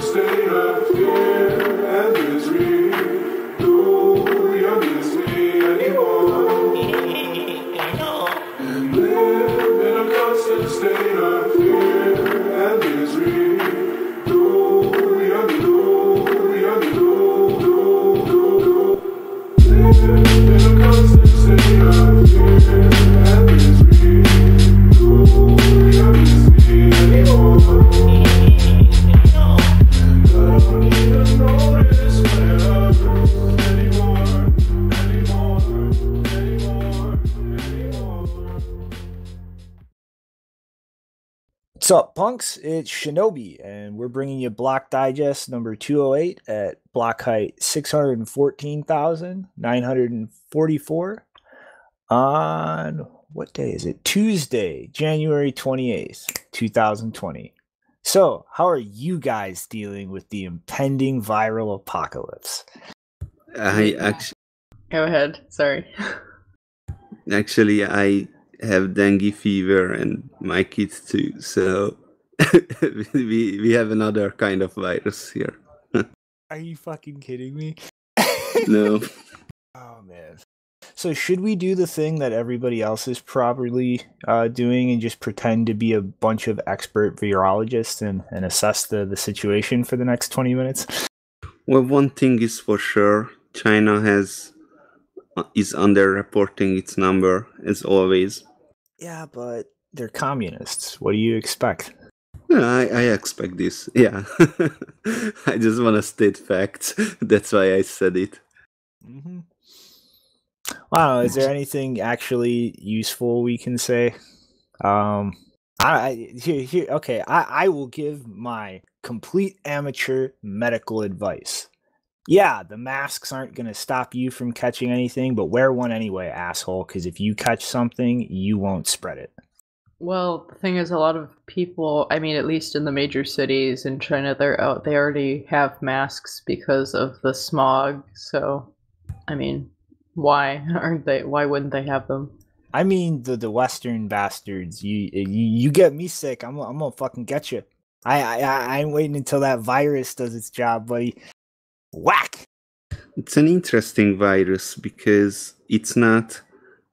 state of What's up, punks? It's Shinobi, and we're bringing you Block Digest number 208 at block height 614,944 on what day is it? Tuesday, January 28th, 2020. So, how are you guys dealing with the impending viral apocalypse? I actually, Go ahead. Sorry. actually, I have dengue fever and my kids too. So we we have another kind of virus here. Are you fucking kidding me? No, Oh man. So should we do the thing that everybody else is probably uh, doing and just pretend to be a bunch of expert virologists and, and assess the, the situation for the next 20 minutes? well, one thing is for sure: China has uh, is underreporting its number as always. Yeah, but they're communists. What do you expect? Yeah, I, I expect this. Yeah, I just want to state facts. That's why I said it. Mm-hmm. Wow, is there anything actually useful we can say? Um, I, I here, here okay, I, I will give my complete amateur medical advice. Yeah, the masks aren't going to stop you from catching anything, but wear one anyway, asshole, because if you catch something, you won't spread it. Well, the thing is, a lot of people, I mean, at least in the major cities in China, they're out, they already have masks because of the smog. So, I mean, why aren't they, why wouldn't they have them? I mean, the the Western bastards. You you, you get me sick. I'm I'm gonna fucking get you. I I I ain't waiting until that virus does its job, buddy. Whack. It's an interesting virus because it's not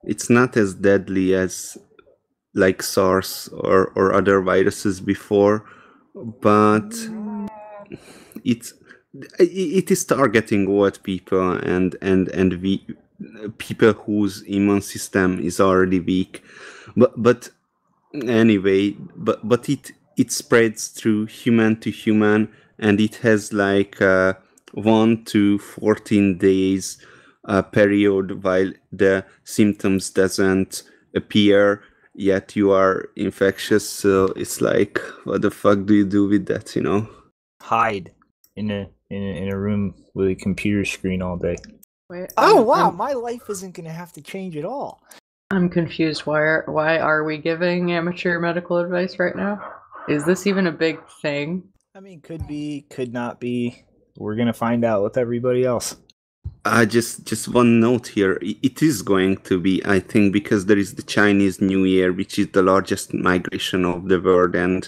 it's not as deadly as like SARS or, or other viruses before, but it's it is targeting old people and and and we people whose immune system is already weak. But but anyway but but it it spreads through human to human and it has like uh, 1 to 14 days uh, period while the symptoms doesn't appear yet you are infectious so it's like what the fuck do you do with that you know Hide in a in a, in a room with a computer screen all day. Wait, Oh I'm- wow, I'm, my life isn't gonna have to change at all. I'm confused. Why are, why are we giving amateur medical advice right now? Is this even a big thing? I mean, could be, could not be. We're gonna find out with everybody else. Uh, just just one note here. It is going to be, I think, because there is the Chinese New Year, which is the largest migration of the world, and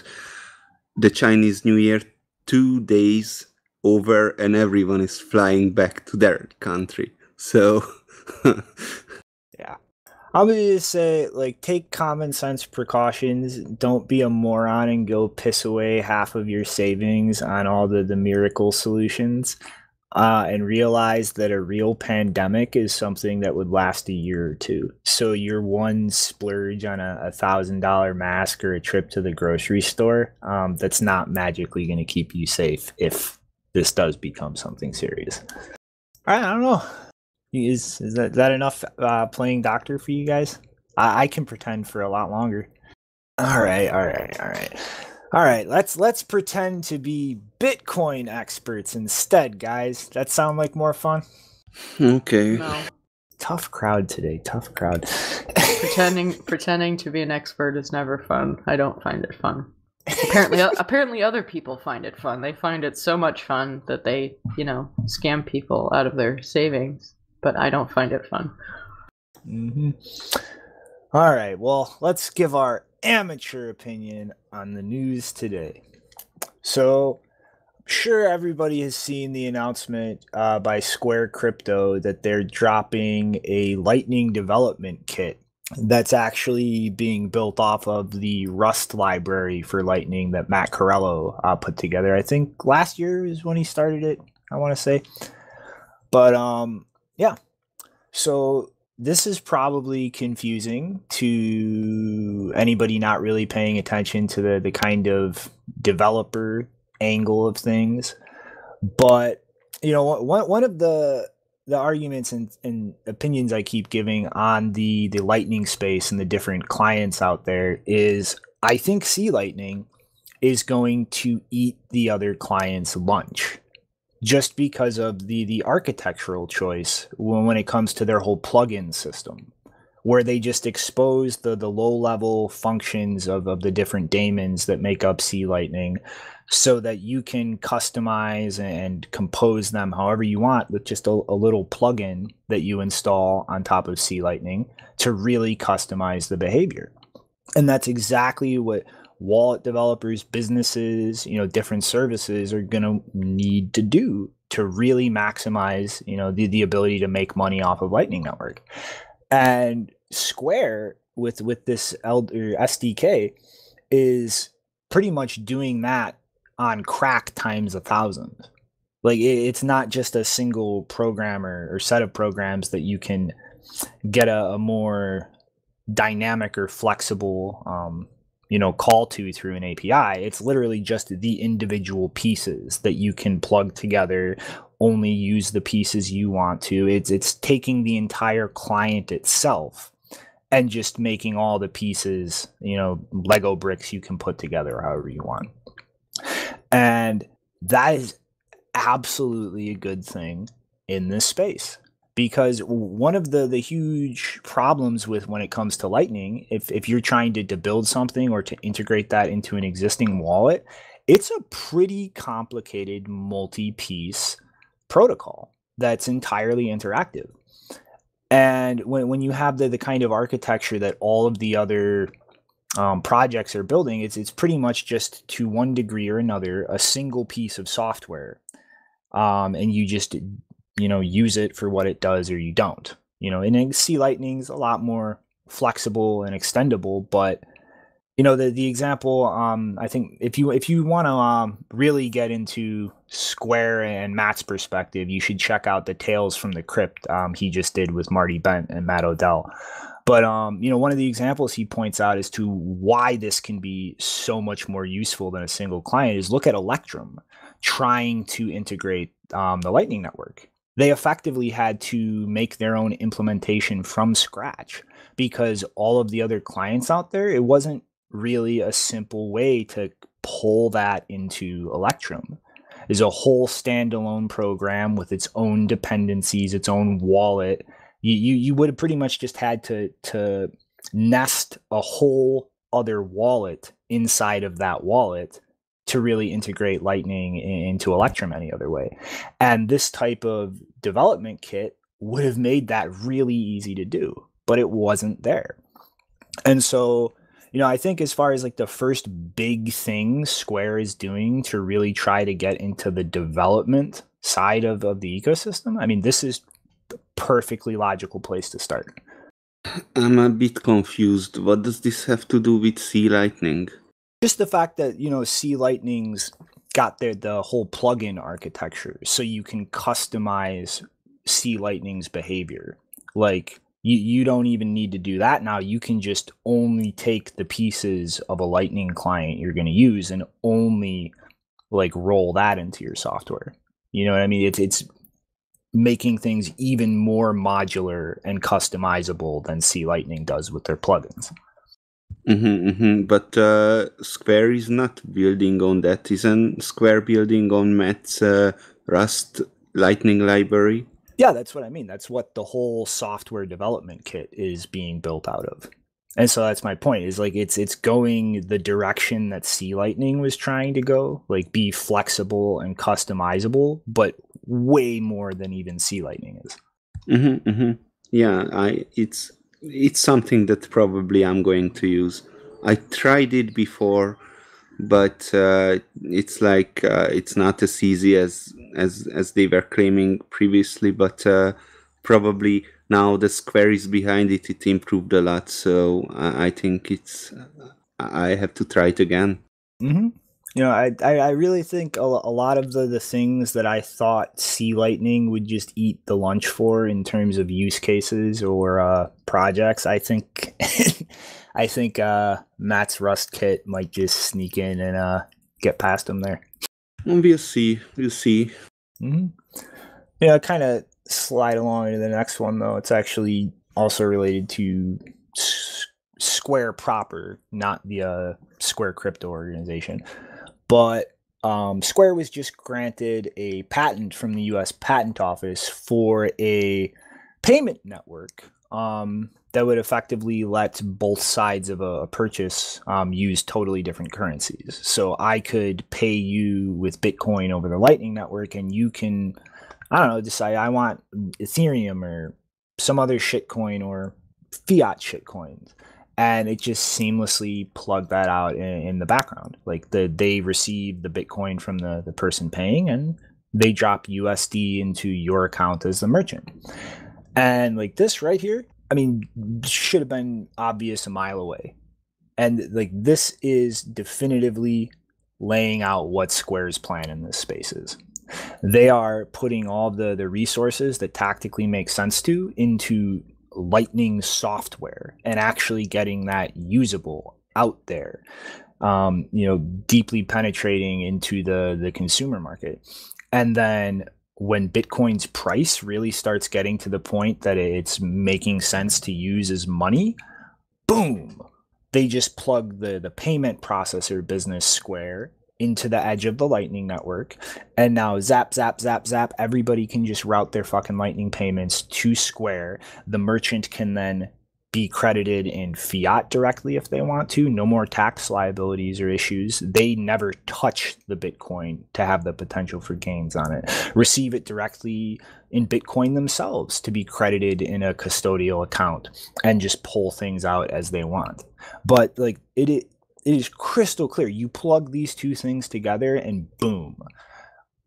the Chinese New Year two days over, and everyone is flying back to their country. So yeah, I'm gonna just say, like, take common sense precautions. Don't be a moron and go piss away half of your savings on all the, the miracle solutions. Uh, and realize that a real pandemic is something that would last a year or two. So your one splurge on a, thousand dollar mask or a trip to the grocery store, um, that's not magically gonna keep you safe if this does become something serious. All right, I don't know. Is is that, that enough uh, playing doctor for you guys? I, I can pretend for a lot longer. All right, all right, all right, all right. Let's let's pretend to be Bitcoin experts instead, guys. That sound like more fun. okay. No. Tough crowd today. Tough crowd. pretending pretending to be an expert is never fun. I don't find it fun. Apparently, apparently, other people find it fun. They find it so much fun that they, you know, scam people out of their savings. But I don't find it fun. hmm All right. Well, let's give our amateur opinion on the news today. So, sure everybody has seen the announcement uh, by Square Crypto that they're dropping a Lightning development kit that's actually being built off of the Rust library for Lightning that Matt Corallo uh, put together. I think last year is when he started it. I want to say, but um, yeah. So this is probably confusing to anybody not really paying attention to the the kind of developer angle of things. But you know, one one of the the arguments and, and opinions I keep giving on the the Lightning space and the different clients out there is I think C Lightning is going to eat the other clients' lunch just because of the the architectural choice when, when it comes to their whole plugin system where they just expose the the low level functions of, of the different daemons that make up C Lightning so that you can customize and compose them however you want with just a, a little plugin that you install on top of C Lightning to really customize the behavior. And that's exactly what wallet developers, businesses, you know, different services are going to need to do to really maximize, you know, the, the ability to make money off of Lightning Network. And Square with with this SDK is pretty much doing that on crack times a thousand. Like it, it's not just a single programmer or set of programs that you can get a, a more dynamic or flexible um, you know call to through an api it's literally just the individual pieces that you can plug together only use the pieces you want to. It's it's taking the entire client itself and just making all the pieces you know lego bricks you can put together however you want. And that is absolutely a good thing in this space because one of the the huge problems with when it comes to lightning if if you're trying to, to build something or to integrate that into an existing wallet it's a pretty complicated multi-piece protocol that's entirely interactive. And when, when you have the, the kind of architecture that all of the other um, projects are building, it's it's pretty much just to one degree or another a single piece of software, um, and you just you know use it for what it does or you don't. You know, and C Lightning's a lot more flexible and extendable, but you know the the example um, I think if you if you want to um, really get into Square and Matt's perspective, you should check out the Tales from the Crypt um, he just did with Marty Bent and Matt Odell. But um, you know, one of the examples he points out as to why this can be so much more useful than a single client is look at Electrum trying to integrate um, the Lightning Network. They effectively had to make their own implementation from scratch because all of the other clients out there, it wasn't really a simple way to pull that into Electrum. Is a whole standalone program with its own dependencies, its own wallet, you you, you would have pretty much just had to to nest a whole other wallet inside of that wallet to really integrate lightning into electrum any other way and this type of development kit would have made that really easy to do but it wasn't there and so you know i think as far as like the first big thing square is doing to really try to get into the development side of, of the ecosystem i mean this is perfectly logical place to start. I'm a bit confused. What does this have to do with C Lightning? Just the fact that, you know, C Lightning's got their the whole plugin architecture so you can customize C Lightning's behavior. Like you, you don't even need to do that now. You can just only take the pieces of a Lightning client you're going to use and only like roll that into your software. You know what I mean? It's it's making things even more modular and customizable than C Lightning does with their plugins. Mm-hmm, mm-hmm. But uh, Square is not building on that. Isn't Square building on Matt's uh, Rust Lightning library? Yeah, that's what I mean. That's what the whole software development kit is being built out of. And so that's my point is like it's it's going the direction that C Lightning was trying to go, like be flexible and customizable, but way more than even C Lightning is. Mm-hmm, mm-hmm. Yeah, I it's it's something that probably I'm going to use. I tried it before, but uh, it's like uh, it's not as easy as as as they were claiming previously. But uh, probably now the Square is behind it, it improved a lot. So I, I think it's I have to try it again. hmm You know, I, I I really think a, a lot of the, the things that I thought C Lightning would just eat the lunch for in terms of use cases or uh, projects, I think I think uh, Matt's Rust kit might just sneak in and uh, get past him there. Well, We'll see. We'll see. hmm Yeah, kind of slide along into the next one though. It's actually also related to S- Square proper, not the uh, Square crypto organization. But um, Square was just granted a patent from the U.S. Patent Office for a payment network um, that would effectively let both sides of a, a purchase um, use totally different currencies. So I could pay you with Bitcoin over the Lightning Network, and you can, I don't know, decide I want Ethereum or some other shitcoin or fiat shitcoins. And it just seamlessly plugged that out in, in the background. Like the they receive the Bitcoin from the, the person paying and they drop USD into your account as the merchant. And like this right here, I mean, should have been obvious a mile away. And like this is definitively laying out what Square's plan in this space is. They are putting all the the resources that tactically make sense to into Lightning software and actually getting that usable out there. Um, you know, deeply penetrating into the the consumer market. And then when Bitcoin's price really starts getting to the point that it's making sense to use as money, boom, they just plug the the payment processor business Square into the edge of the Lightning network, and now zap zap zap zap, everybody can just route their fucking Lightning payments to Square. The merchant can then be credited in fiat directly if they want to. No more tax liabilities or issues. They never touch the Bitcoin to have the potential for gains on it. Receive it directly in Bitcoin themselves to be credited in a custodial account and just pull things out as they want. But like it, it is crystal clear. You plug these two things together and boom.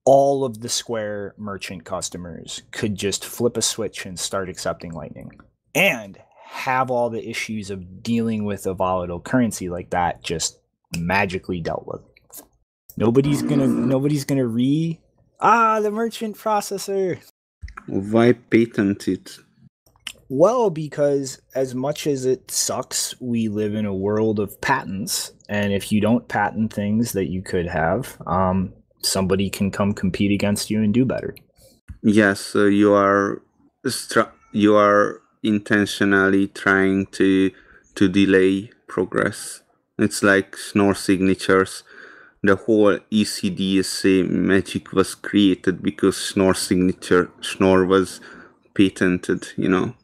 All of the Square merchant customers could just flip a switch and start accepting Lightning. And have all the issues of dealing with a volatile currency like that just magically dealt with. Nobody's gonna nobody's gonna re ah the merchant processor. Why patent it? Well, because as much as it sucks, we live in a world of patents, and if you don't patent things that you could have, um, somebody can come compete against you and do better. Yes, so you are you are intentionally trying to to delay progress. It's like Schnorr signatures. The whole ECDSA magic was created because Schnorr signature Schnorr was patented, you know.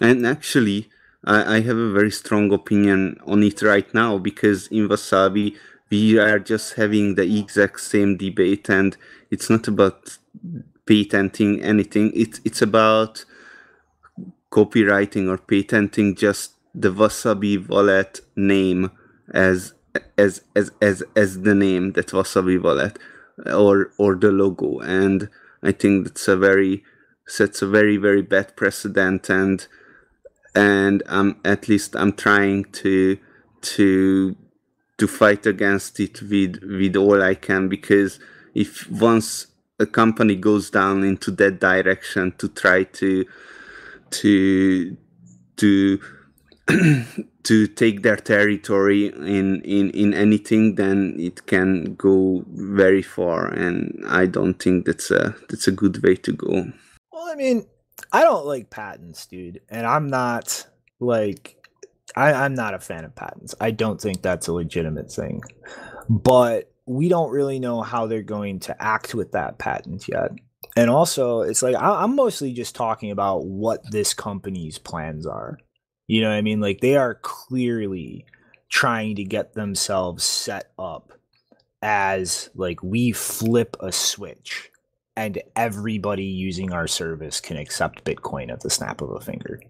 And actually, I, I have a very strong opinion on it right now because in Wasabi we are just having the exact same debate, and it's not about patenting anything. It's it's about copywriting or patenting just the Wasabi wallet name as as as as as the name that Wasabi wallet or or the logo and I think that's a very sets a very very bad precedent and and um at least I'm trying to to to fight against it with with all I can because if once a company goes down into that direction to try to to to to take their territory in, in in anything then it can go very far and i don't think that's a that's a good way to go. Well, I mean, I don't like patents, dude, and I'm not like I, I'm not a fan of patents. I don't think that's a legitimate thing, but we don't really know how they're going to act with that patent yet. And also, it's like I, I'm mostly just talking about what this company's plans are. You know what I mean? Like they are clearly trying to get themselves set up as like we flip a switch and everybody using our service can accept Bitcoin at the snap of a finger.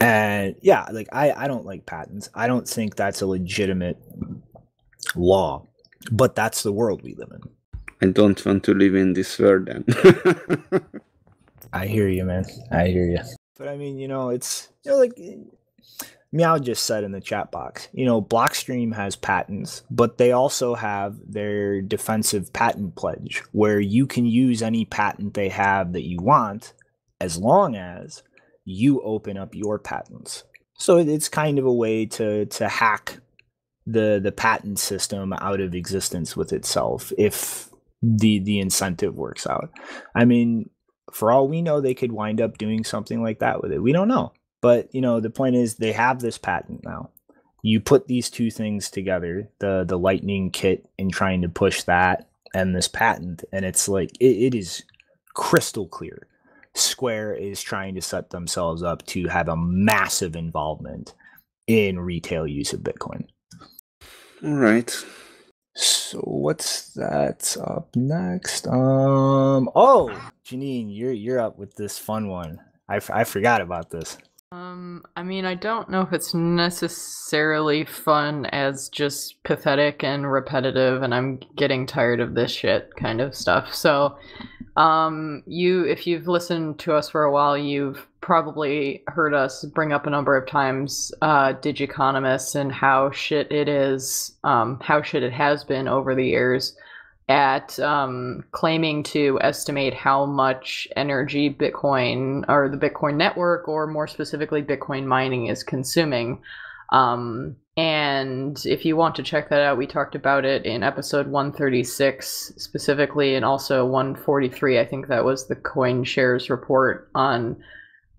And yeah, like I, I don't like patents. I don't think that's a legitimate law. But that's the world we live in. I don't want to live in this world then. I hear you, man. I hear you. But I mean, you know, it's you know, like Meow just said in the chat box. You know, Blockstream has patents, but they also have their defensive patent pledge, where you can use any patent they have that you want, as long as you open up your patents. So it's kind of a way to to hack the the patent system out of existence with itself if the the incentive works out. I mean, for all we know, they could wind up doing something like that with it. We don't know. But you know, the point is they have this patent now. You put these two things together, the the lightning kit and trying to push that and this patent, and it's like it, it is crystal clear. Square is trying to set themselves up to have a massive involvement in retail use of Bitcoin. All right. So what's that up next? Um oh, Janine, you're you're up with this fun one. I, f- I forgot about this. Um, I mean, I don't know if it's necessarily fun as just pathetic and repetitive, and I'm getting tired of this shit kind of stuff. So, um, you, if you've listened to us for a while, you've probably heard us bring up a number of times uh, Digiconomist and how shit it is, um, how shit it has been over the years at um, claiming to estimate how much energy Bitcoin or the Bitcoin network, or more specifically, Bitcoin mining is consuming. Um, and if you want to check that out, we talked about it in episode 136 specifically, and also 143. I think that was the CoinShares report on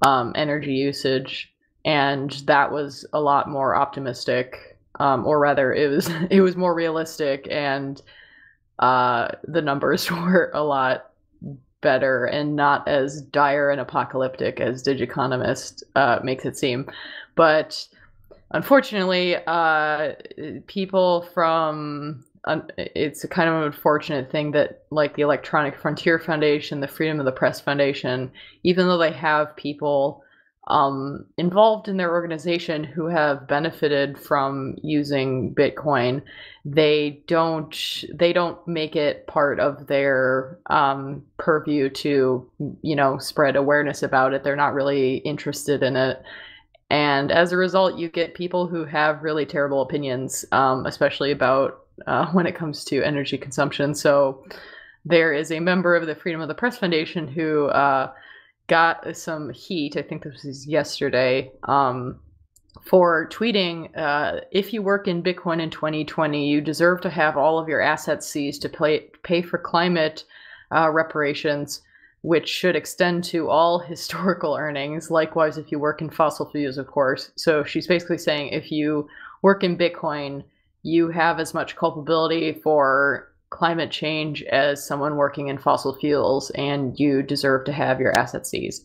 um, energy usage, and that was a lot more optimistic, um, or rather, it was it was more realistic and uh, the numbers were a lot better and not as dire and apocalyptic as Digiconomist uh, makes it seem. But unfortunately, uh, people from it's a kind of an unfortunate thing that like the Electronic Frontier Foundation, the Freedom of the Press Foundation, even though they have people um, involved in their organization who have benefited from using Bitcoin, they don't they don't make it part of their um, purview to you know spread awareness about it. They're not really interested in it. And as a result, you get people who have really terrible opinions, um, especially about uh, when it comes to energy consumption. So there is a member of the Freedom of the Press Foundation who uh, got some heat. I think this was yesterday. Um, for tweeting, uh, if you work in Bitcoin in 2020, you deserve to have all of your assets seized to pay, pay for climate uh, reparations, which should extend to all historical earnings. Likewise, if you work in fossil fuels, of course. So she's basically saying if you work in Bitcoin, you have as much culpability for climate change as someone working in fossil fuels, and you deserve to have your assets seized.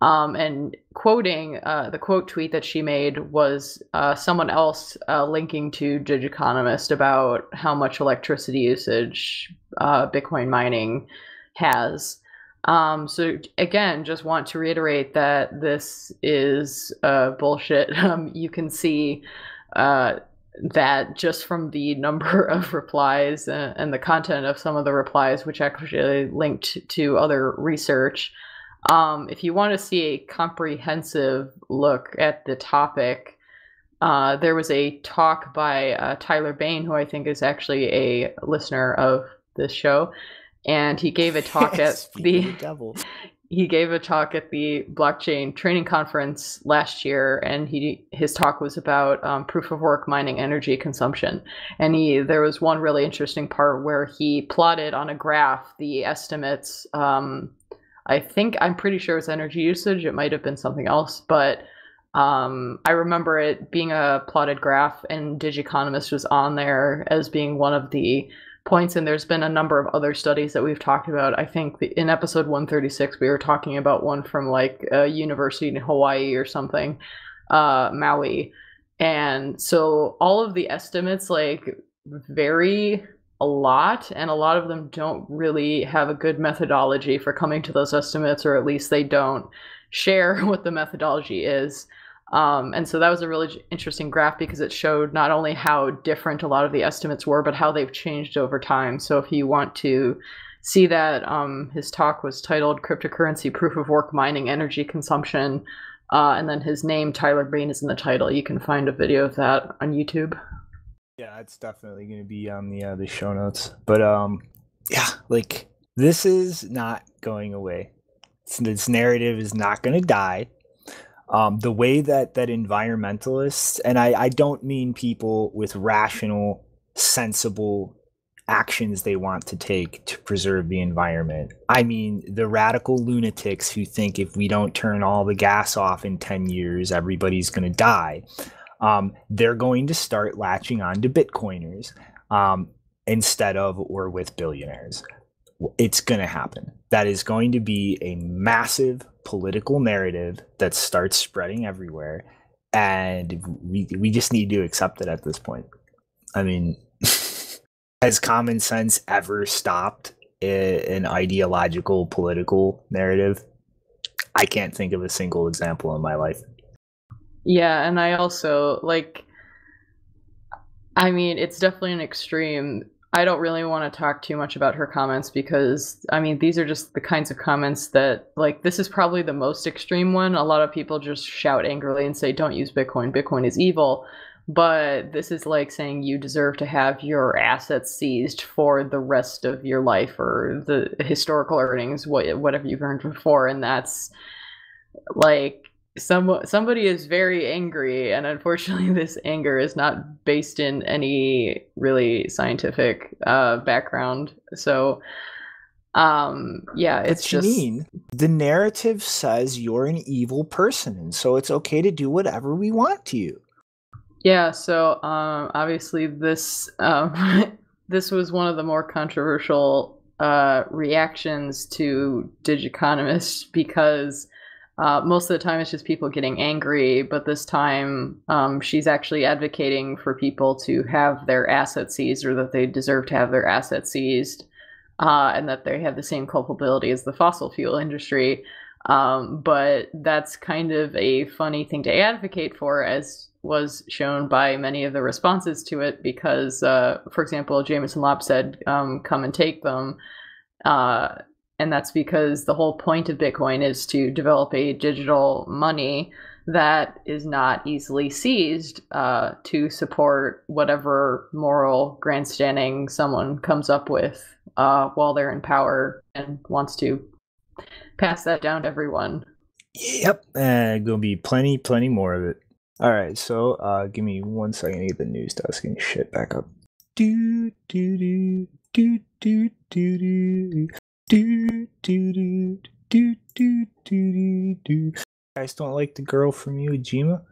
Um, and quoting uh, the quote tweet that she made was uh, someone else uh, linking to Digiconomist about how much electricity usage uh, Bitcoin mining has. Um, so again, just want to reiterate that this is uh, bullshit. Um, you can see uh, that just from the number of replies and, and the content of some of the replies, which actually linked to other research. Um, if you want to see a comprehensive look at the topic, uh, there was a talk by uh, Tyler Bain, who I think is actually a listener of this show, and he gave a talk at the devil. he gave a talk at the blockchain training conference last year and he his talk was about um, proof of work mining energy consumption. And he there was one really interesting part where he plotted on a graph the estimates um, i think i'm pretty sure it's energy usage it might have been something else but um, I remember it being a plotted graph, and Digiconomist was on there as being one of the points. And there's been a number of other studies that we've talked about. I think the, in episode 136, we were talking about one from like a university in Hawaii or something, uh, Maui. And so all of the estimates like vary a lot, and a lot of them don't really have a good methodology for coming to those estimates, or at least they don't share what the methodology is. Um, and so that was a really interesting graph because it showed not only how different a lot of the estimates were, but how they've changed over time. So if you want to see that, um, his talk was titled Cryptocurrency Proof of Work Mining Energy Consumption. Uh, and then his name, Tyler Bain, is in the title. You can find a video of that on YouTube. Yeah, it's definitely going to be on the uh, the show notes. But um, yeah, like this is not going away. This narrative is not going to die. Um, the way that that environmentalists and I, I don't mean people with rational, sensible actions they want to take to preserve the environment. I mean the radical lunatics who think if we don't turn all the gas off in 10 years, everybody's going to die. Um, they're going to start latching on to Bitcoiners um, instead of or with billionaires. It's going to happen. That is going to be a massive political narrative that starts spreading everywhere. And we, we just need to accept it at this point. I mean, has common sense ever stopped an ideological political narrative? I can't think of a single example in my life. Yeah, and I also like I mean, it's definitely an extreme. I don't really want to talk too much about her comments because I mean, these are just the kinds of comments that like this is probably the most extreme one. A lot of people just shout angrily and say don't use Bitcoin. Bitcoin is evil. But this is like saying you deserve to have your assets seized for the rest of your life or the historical earnings, what whatever you've earned before, and that's like some somebody is very angry and unfortunately this anger is not based in any really scientific uh background so um yeah it's just mean. The narrative says you're an evil person, and so it's okay to do whatever we want to you. yeah so um obviously this um this was one of the more controversial uh reactions to digiconomist because uh, most of the time it's just people getting angry, but this time um, she's actually advocating for people to have their assets seized or that they deserve to have their assets seized uh, and that they have the same culpability as the fossil fuel industry. Um, but that's kind of a funny thing to advocate for, as was shown by many of the responses to it, because, uh, for example, Jameson Lopp said, um, come and take them. Uh, and that's because the whole point of Bitcoin is to develop a digital money that is not easily seized uh, to support whatever moral grandstanding someone comes up with uh, while they're in power and wants to pass that down to everyone. Yep, and gonna be plenty, plenty more of it. All right, so uh, give me one second to get the news desk and shit back up. Do do do do do do do do do do do do do do. Guys don't like the girl from Ujima.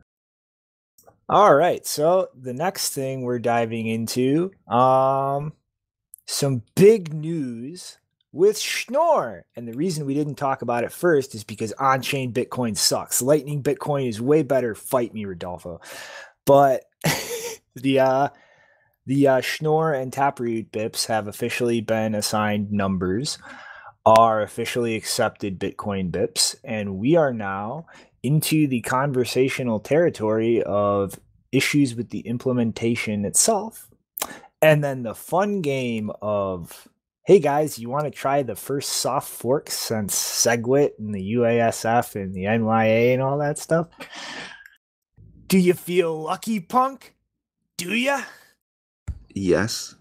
All right, so the next thing we're diving into, um, some big news with Schnorr. And the reason we didn't talk about it first is because on chain Bitcoin sucks. Lightning Bitcoin is way better. Fight me, Rodolfo. But the uh the uh, Schnorr and Taproot bips have officially been assigned numbers, are officially accepted Bitcoin bips, and we are now into the conversational territory of issues with the implementation itself. And then the fun game of hey guys, you want to try the first soft fork since SegWit and the UASF and the NYA and all that stuff? Do you feel lucky, punk? Do ya? Yes.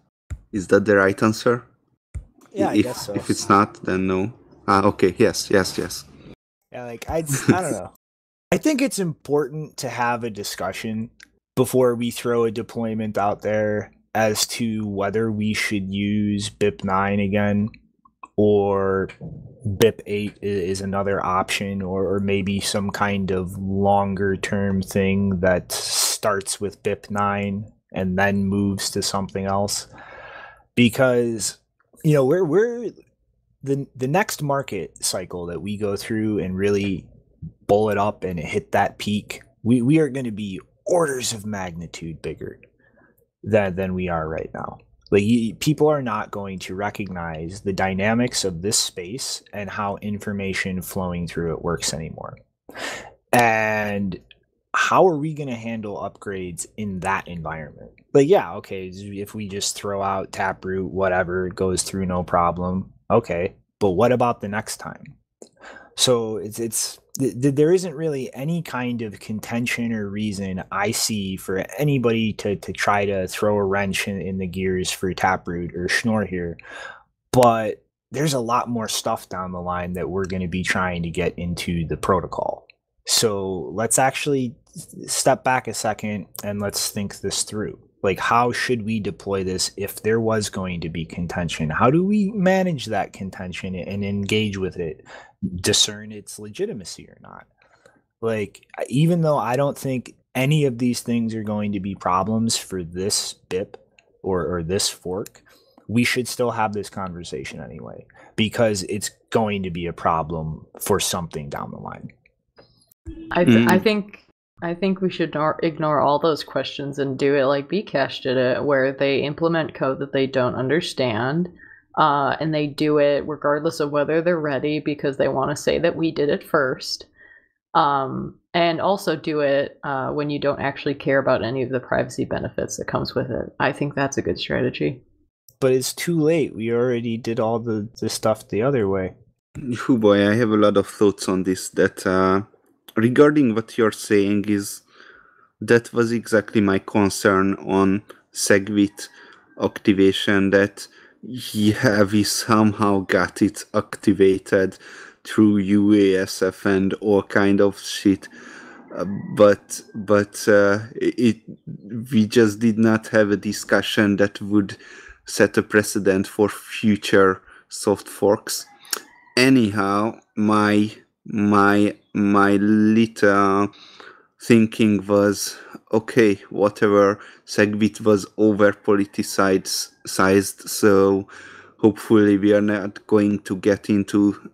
Is that the right answer? Yeah, if, so. If it's not, then no. Ah, okay. Yes, yes, yes. Yeah, like I, I don't know. I think it's important to have a discussion before we throw a deployment out there as to whether we should use BIP nine again or BIP eight is another option, or, or maybe some kind of longer term thing that starts with BIP nine and then moves to something else. Because you know we're we're the the next market cycle that we go through and really bullet up and hit that peak, we, we are going to be orders of magnitude bigger than than we are right now. Like you, people are not going to recognize the dynamics of this space and how information flowing through it works anymore. And how are we going to handle upgrades in that environment? But yeah, okay, if we just throw out Taproot, whatever, it goes through no problem. Okay, but what about the next time? So it's it's th- th- there isn't really any kind of contention or reason I see for anybody to to try to throw a wrench in, in the gears for Taproot or Schnorr here, but there's a lot more stuff down the line that we're going to be trying to get into the protocol. So let's actually step back a second and let's think this through. Like, how should we deploy this if there was going to be contention? How do we manage that contention and engage with it, discern its legitimacy or not? Like, even though I don't think any of these things are going to be problems for this BIP or, or this fork, we should still have this conversation anyway because it's going to be a problem for something down the line. I th- I Mm. think I think we should ignore all those questions and do it like Bcash did it, where they implement code that they don't understand, uh, and they do it regardless of whether they're ready because they want to say that we did it first, um, and also do it uh, when you don't actually care about any of the privacy benefits that comes with it. I think that's a good strategy. But it's too late. We already did all the, the stuff the other way. Oh boy, I have a lot of thoughts on this. That uh, regarding what you're saying is that was exactly my concern on Segwit activation. That yeah, we somehow got it activated through UASF and all kind of shit. Uh, but but uh, it we just did not have a discussion that would set a precedent for future soft forks anyhow my my my little thinking was okay whatever segwit was over politicized sized so hopefully we are not going to get into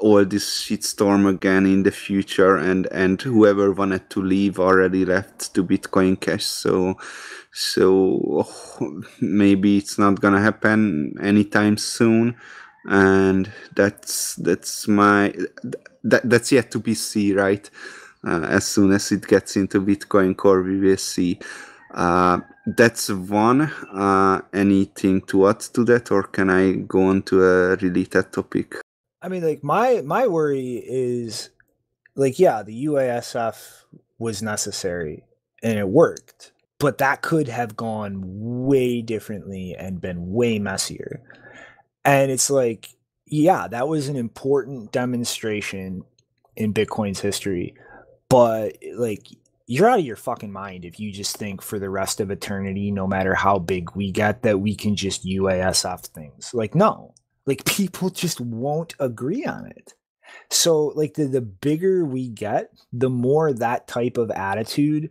all this shitstorm again in the future and and whoever wanted to leave already left to bitcoin cash. So so oh, maybe it's not gonna happen anytime soon and that's that's my that, that's yet to be seen right? Uh, as soon as it gets into bitcoin core we will see uh, that's one uh, anything to add to that or can i go on to a related topic? I mean, like my my worry is like, yeah, the UASF was necessary and it worked, but that could have gone way differently and been way messier. And it's like, yeah, that was an important demonstration in Bitcoin's history, but like you're out of your fucking mind if you just think for the rest of eternity, no matter how big we get, that we can just UASF things. Like, no, like people just won't agree on it. So, like the the bigger we get, the more that type of attitude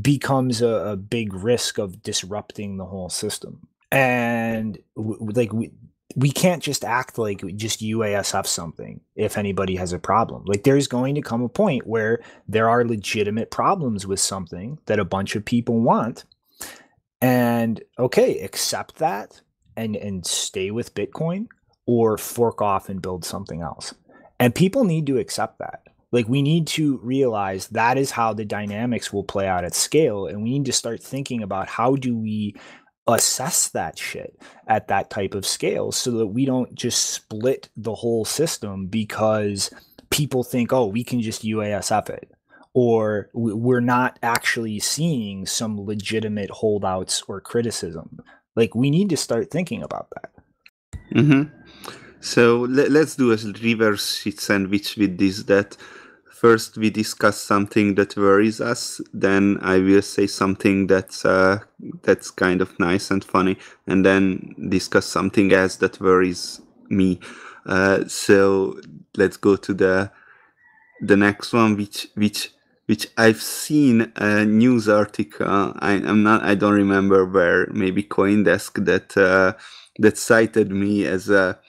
becomes a, a big risk of disrupting the whole system. And like we we can't just act like just UASF something if anybody has a problem. Like there's going to come a point where there are legitimate problems with something that a bunch of people want. And okay, accept that and and stay with Bitcoin or fork off and build something else. And people need to accept that. Like we need to realize that is how the dynamics will play out at scale and we need to start thinking about how do we assess that shit at that type of scale so that we don't just split the whole system because people think oh we can just UASF it or we're not actually seeing some legitimate holdouts or criticism like we need to start thinking about that hmm So le- let's do a reverse sandwich with this. That first we discuss something that worries us, then I will say something that's uh, that's kind of nice and funny, and then discuss something else that worries me. Uh, so let's go to the the next one, which which which I've seen a news article. I, I'm not. I don't remember where. Maybe CoinDesk that uh, that cited me as a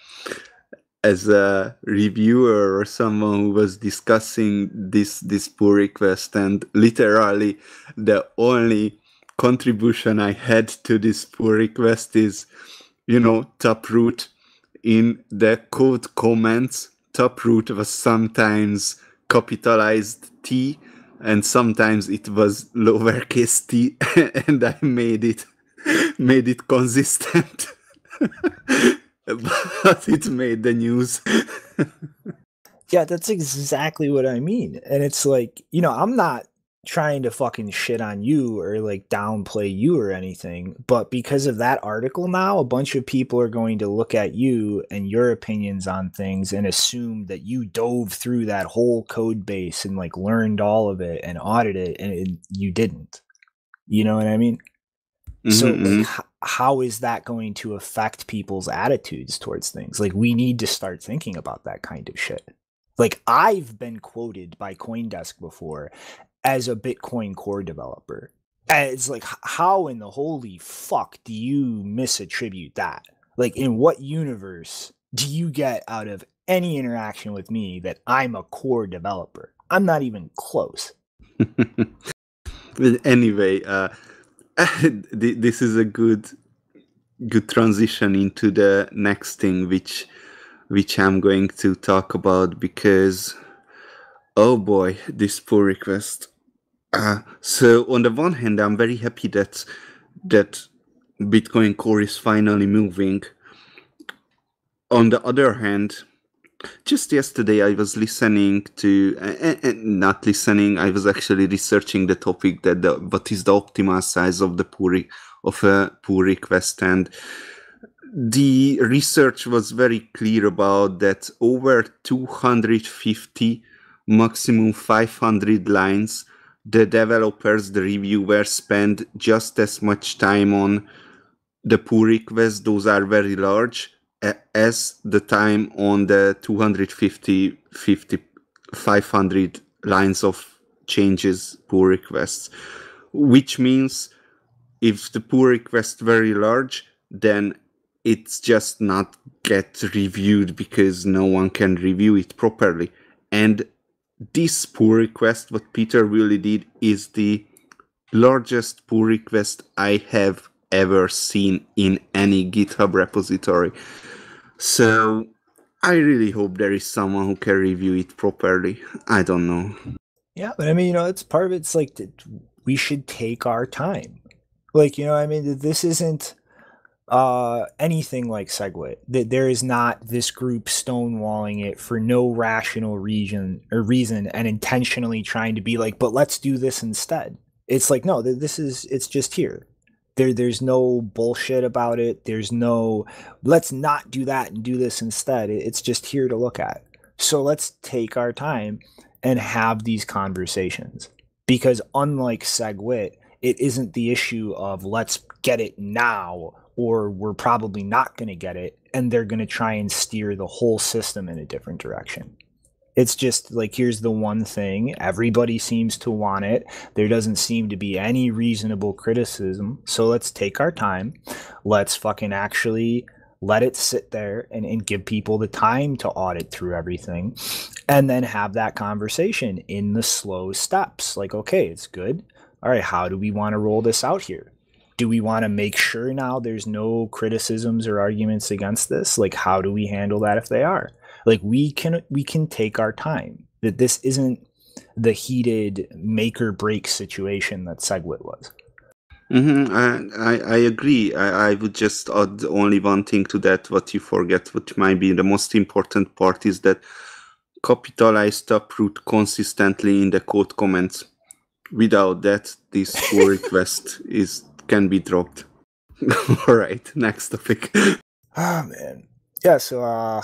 as a reviewer or someone who was discussing this this pull request and literally the only contribution I had to this pull request is you know taproot in the code comments taproot was sometimes capitalized T and sometimes it was lowercase t, and I made it made it consistent. but it made the news. Yeah, that's exactly what I mean. And it's like, you know, I'm not trying to fucking shit on you or like downplay you or anything, but because of that article now, a bunch of people are going to look at you and your opinions on things and assume that you dove through that whole code base and like learned all of it and audited it and it, you didn't. You know what I mean? So Mhm, mhm. like, h- how is that going to affect people's attitudes towards things? Like we need to start thinking about that kind of shit. Like I've been quoted by CoinDesk before as a Bitcoin core developer. And it's like how in the holy fuck do you misattribute that? Like in what universe do you get out of any interaction with me that I'm a core developer? I'm not even close. Anyway, uh, this is a good good transition into the next thing, which which I'm going to talk about because oh boy, this pull request. Uh, so on the one hand, I'm very happy that that Bitcoin Core is finally moving. On the other hand, just yesterday I was listening to, uh, uh, not listening. I was actually researching the topic that the, what is the optimal size of the pull re- of a pull request, and the research was very clear about that over 250 maximum 500 lines the developers the reviewers spend just as much time on the pull requests those are very large as the time on the 250 50 500 lines of changes pull requests which means if the pull request very large then it's just not get reviewed because no one can review it properly. And this pull request what Pieter Wuille did is the largest pull request i have ever seen in any github repository so i really hope there is someone who can review it properly i don't know Yeah, but I mean, you know, it's part of it's like we should take our time. Like, you know, I mean, this isn't uh anything like Segwit. That there is not this group stonewalling it for no rational reason or reason and intentionally trying to be like, but let's do this instead. It's like, no, th- this is it's just here. There there's no bullshit about it. There's no let's not do that and do this instead. It's just here to look at. So let's take our time and have these conversations because unlike segwit it isn't the issue of let's get it now or we're probably not going to get it and they're going to try and steer the whole system in a different direction it's just like here's the one thing. Everybody seems to want it. There doesn't seem to be any reasonable criticism. So let's take our time. Let's fucking actually let it sit there and, and give people the time to audit through everything and then have that conversation in the slow steps. Like okay it's good. All right how do we want to roll this out here? Do we want to make sure now there's no criticisms or arguments against this? Like how do we handle that if they are like we can we can take our time that this isn't the heated make or break situation that segwit was hmm I, I I agree. I, I would just add only one thing to that. What you forget, what might be the most important part, is that capitalized uproot consistently in the code comments. Without that, this pull request is can be dropped. All right, next topic. Oh man. Yeah, so uh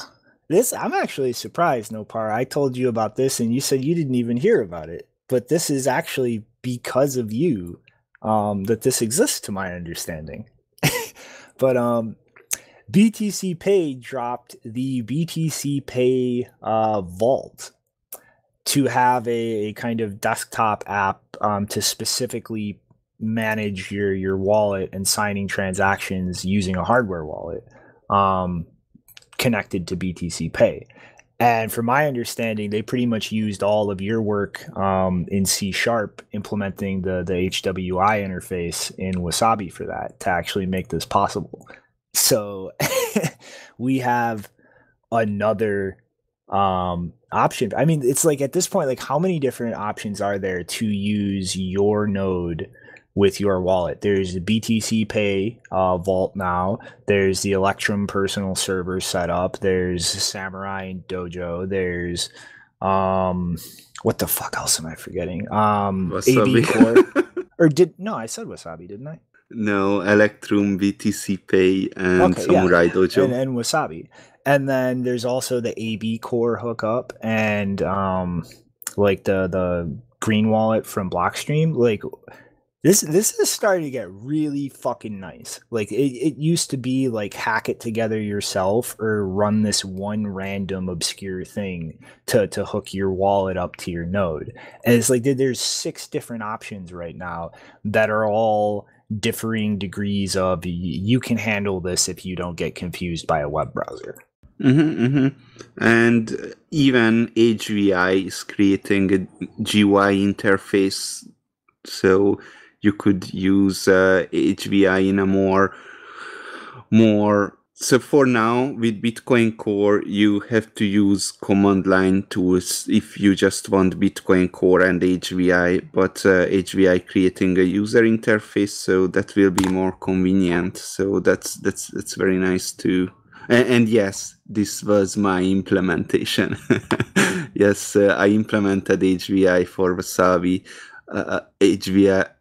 this I'm actually surprised, Nopar. I told you about this and you said you didn't even hear about it. But this is actually because of you um that this exists to my understanding. but um BTC Pay dropped the BTC Pay uh vault to have a, a kind of desktop app um, to specifically manage your your wallet and signing transactions using a hardware wallet um, connected to BTC Pay. And from my understanding, they pretty much used all of your work um, in C sharp implementing the, the HWI interface in Wasabi for that to actually make this possible. So we have another um option i mean it's like at this point like how many different options are there to use your node with your wallet. There's the btc pay uh, vault now. There's the electrum personal server set up. there's samourai and dojo. There's um what the fuck else am i forgetting? Um ABCore or did no i said wasabi didn't i? No, Electrum, BTC Pay, and Okay, yeah. Samourai Dojo. and, and wasabi. And then there's also the ABCore hookup and um like the the green wallet from blockstream. Like this this is starting to get really fucking nice. Like it, it used to be like hack it together yourself or run this one random obscure thing to to hook your wallet up to your node. And it's like there's six different options right now that are all differing degrees of you can handle this if you don't get confused by a web browser. hmm hmm And even HWI is creating a GUI interface, so you could use uh, HWI in a more more. So for now, with Bitcoin Core, you have to use command line tools if you just want Bitcoin Core and HWI. But uh, HWI creating a user interface, so that will be more convenient. So that's that's that's very nice too. And, and yes, this was my implementation. yes, uh, I implemented HWI for Wasabi. Uh,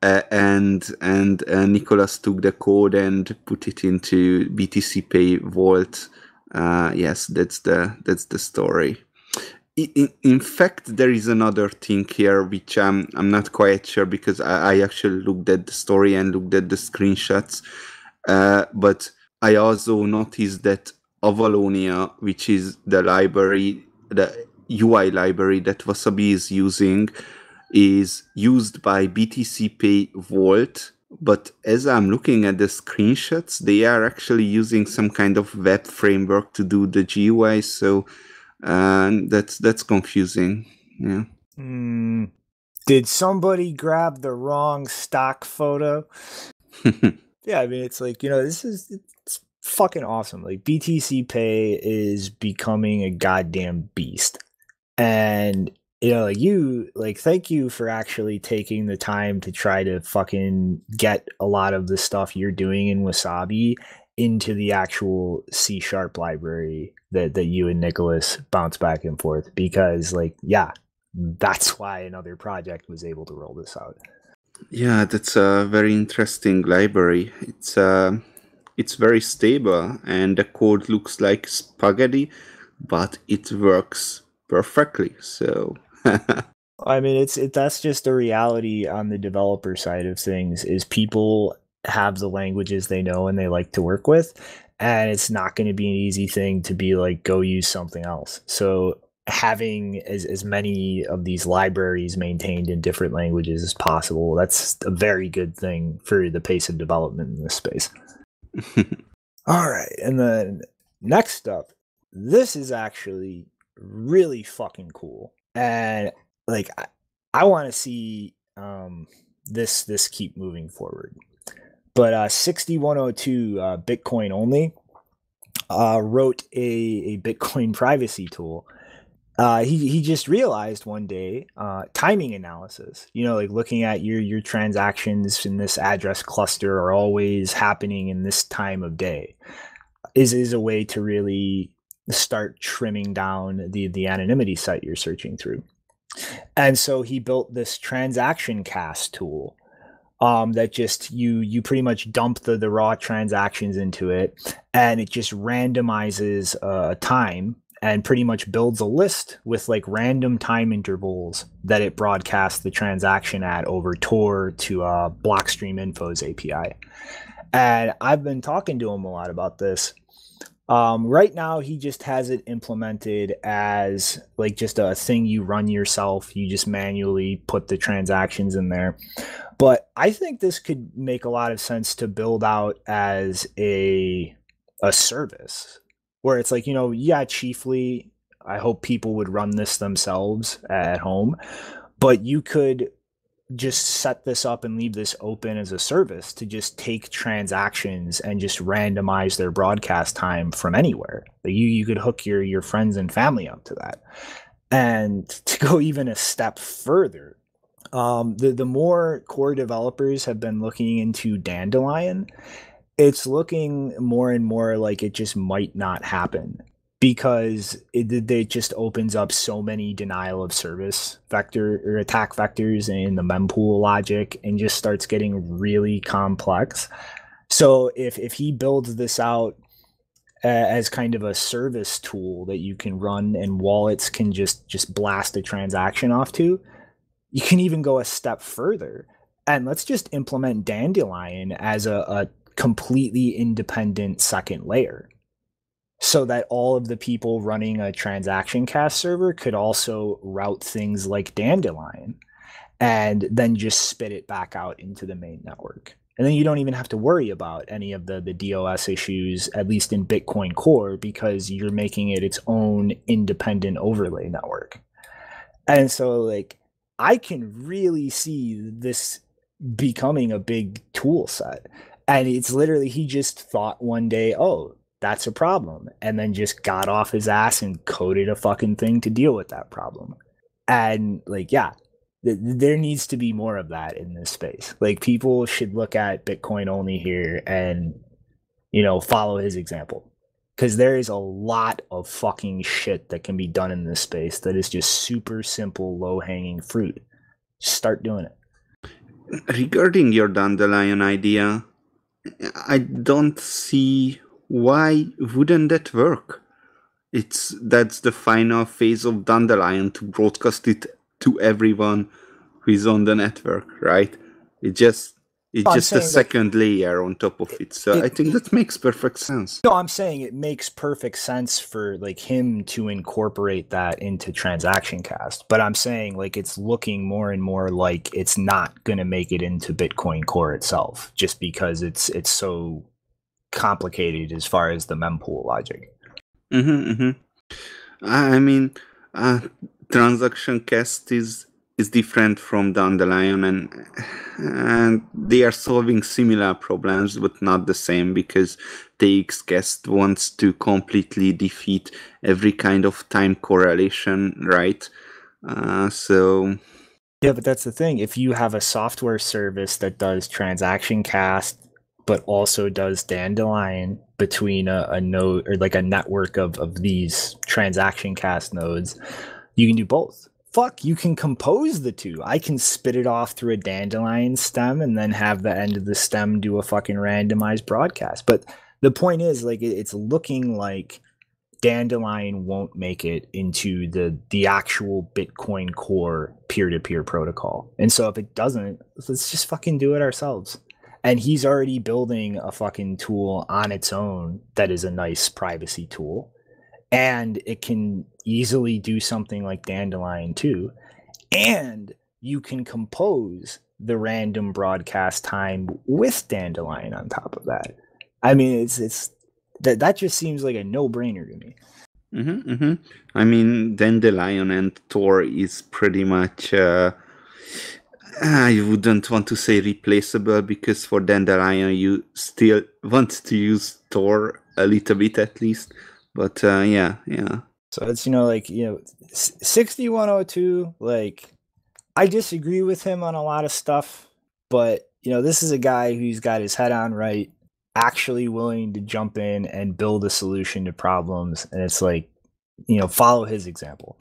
uh, and and uh, Nicholas took the code and put it into BTC Pay Vault. Uh, yes, that's the that's the story. In, in fact, there is another thing here which um, I'm not quite sure because I, I actually looked at the story and looked at the screenshots. Uh, but I also noticed that Avalonia, which is the library, the UI library that Wasabi is using, is used by BTC Pay Vault. But as I'm looking at the screenshots, they are actually using some kind of web framework to do the GUI. So uh, that's that's confusing. Yeah. Hmm. Did somebody grab the wrong stock photo? Yeah, I mean it's like, you know, this is it's fucking awesome. Like BTC Pay is becoming a goddamn beast. And you know, like you like thank you for actually taking the time to try to fucking get a lot of the stuff you're doing in Wasabi into the actual C sharp library that that you and Nicholas bounce back and forth because like yeah, that's why another project was able to roll this out. Yeah, that's a very interesting library. It's uh, it's very stable, and the code looks like spaghetti, but it works perfectly. So I mean, it's it, that's just the reality on the developer side of things. Is people have the languages they know and they like to work with, and it's not going to be an easy thing to be like go use something else. So having as as many of these libraries maintained in different languages as possible, that's a very good thing for the pace of development in this space. All right, and then next up, this is actually really fucking cool, and like I, I want to see um this this keep moving forward. But uh, 6102 uh, Bitcoin only uh, wrote a, a Bitcoin privacy tool. Uh, he he just realized one day uh, timing analysis. You know, like looking at your your transactions in this address cluster are always happening in this time of day. Is is a way to really start trimming down the the anonymity site you're searching through. And so he built this transaction cast tool um, that just you you pretty much dump the the raw transactions into it, and it just randomizes uh, time and pretty much builds a list with like random time intervals that it broadcasts the transaction at over Tor to uh, Blockstream Info's API. And I've been talking to him a lot about this. Um, right now, he just has it implemented as like just a thing you run yourself. You just manually put the transactions in there. But I think this could make a lot of sense to build out as a a service where it's like, you know, yeah, chiefly, I hope people would run this themselves at home, but you could just set this up and leave this open as a service to just take transactions and just randomize their broadcast time from anywhere. You you could hook your your friends and family up to that. And to go even a step further, um, the the more core developers have been looking into Dandelion, it's looking more and more like it just might not happen because it, it just opens up so many denial of service vector or attack vectors in the mempool logic and just starts getting really complex. So if if he builds this out as kind of a service tool that you can run and wallets can just just blast a transaction off to, you can even go a step further and let's just implement Dandelion as a, a completely independent second layer so that all of the people running a transaction cast server could also route things like Dandelion and then just spit it back out into the main network. And then you don't even have to worry about any of the, the DOS issues, at least in Bitcoin Core, because you're making it its own independent overlay network. And so, like, I can really see this becoming a big tool set. And it's literally, he just thought one day, oh, that's a problem. And then just got off his ass and coded a fucking thing to deal with that problem. And like, yeah, th- there needs to be more of that in this space. Like, people should look at Bitcoin only here and, you know, follow his example. Because there is a lot of fucking shit that can be done in this space that is just super simple, low hanging fruit. Start doing it. Regarding your dandelion idea, I don't see why wouldn't that work? It's that's the final phase of Dandelion to broadcast it to everyone who is on the network, right? It just it's I'm just a second layer on top of it. So it- I think that makes perfect sense. No, I'm saying it makes perfect sense for like him to incorporate that into transaction cast. But I'm saying like it's looking more and more like it's not gonna make it into Bitcoin core itself, just because it's it's so complicated as far as the mempool logic. Mm-hmm, mm-hmm. I mean, uh, transaction cast is is different from Dandelion, and and they are solving similar problems, but not the same because TX cast wants to completely defeat every kind of time correlation, right? Uh, so Yeah, but that's the thing. If you have a software service that does transaction cast, but also does dandelion between a, a node or like a network of, of these transaction cast nodes, you can do both. Fuck, you can compose the two. I can spit it off through a dandelion stem and then have the end of the stem do a fucking randomized broadcast. But the point is, like, it- it's looking like dandelion won't make it into the the actual bitcoin core peer-to-peer protocol and so if it doesn't let's just fucking do it ourselves and he's already building a fucking tool on its own that is a nice privacy tool and it can easily do something like dandelion too and you can compose the random broadcast time with dandelion on top of that i mean it's it's that that just seems like a no-brainer to me Mm-hmm, mm-hmm. I mean, Dandelion and Tor is pretty much. Uh, I wouldn't want to say replaceable because for Dandelion you still want to use Tor a little bit at least. But uh, yeah, yeah. So it's you know like you know sixty one oh two like I disagree with him on a lot of stuff, but you know this is a guy who's got his head on right, actually willing to jump in and build a solution to problems, and it's like you know follow his example.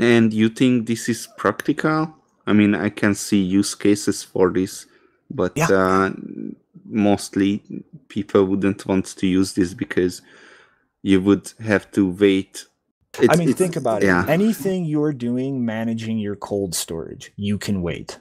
And you think this is practical? I mean, I can see use cases for this, but Yeah. uh, mostly people wouldn't want to use this because you would have to wait. I mean, think about yeah. it. Anything you're doing managing your cold storage, you can wait.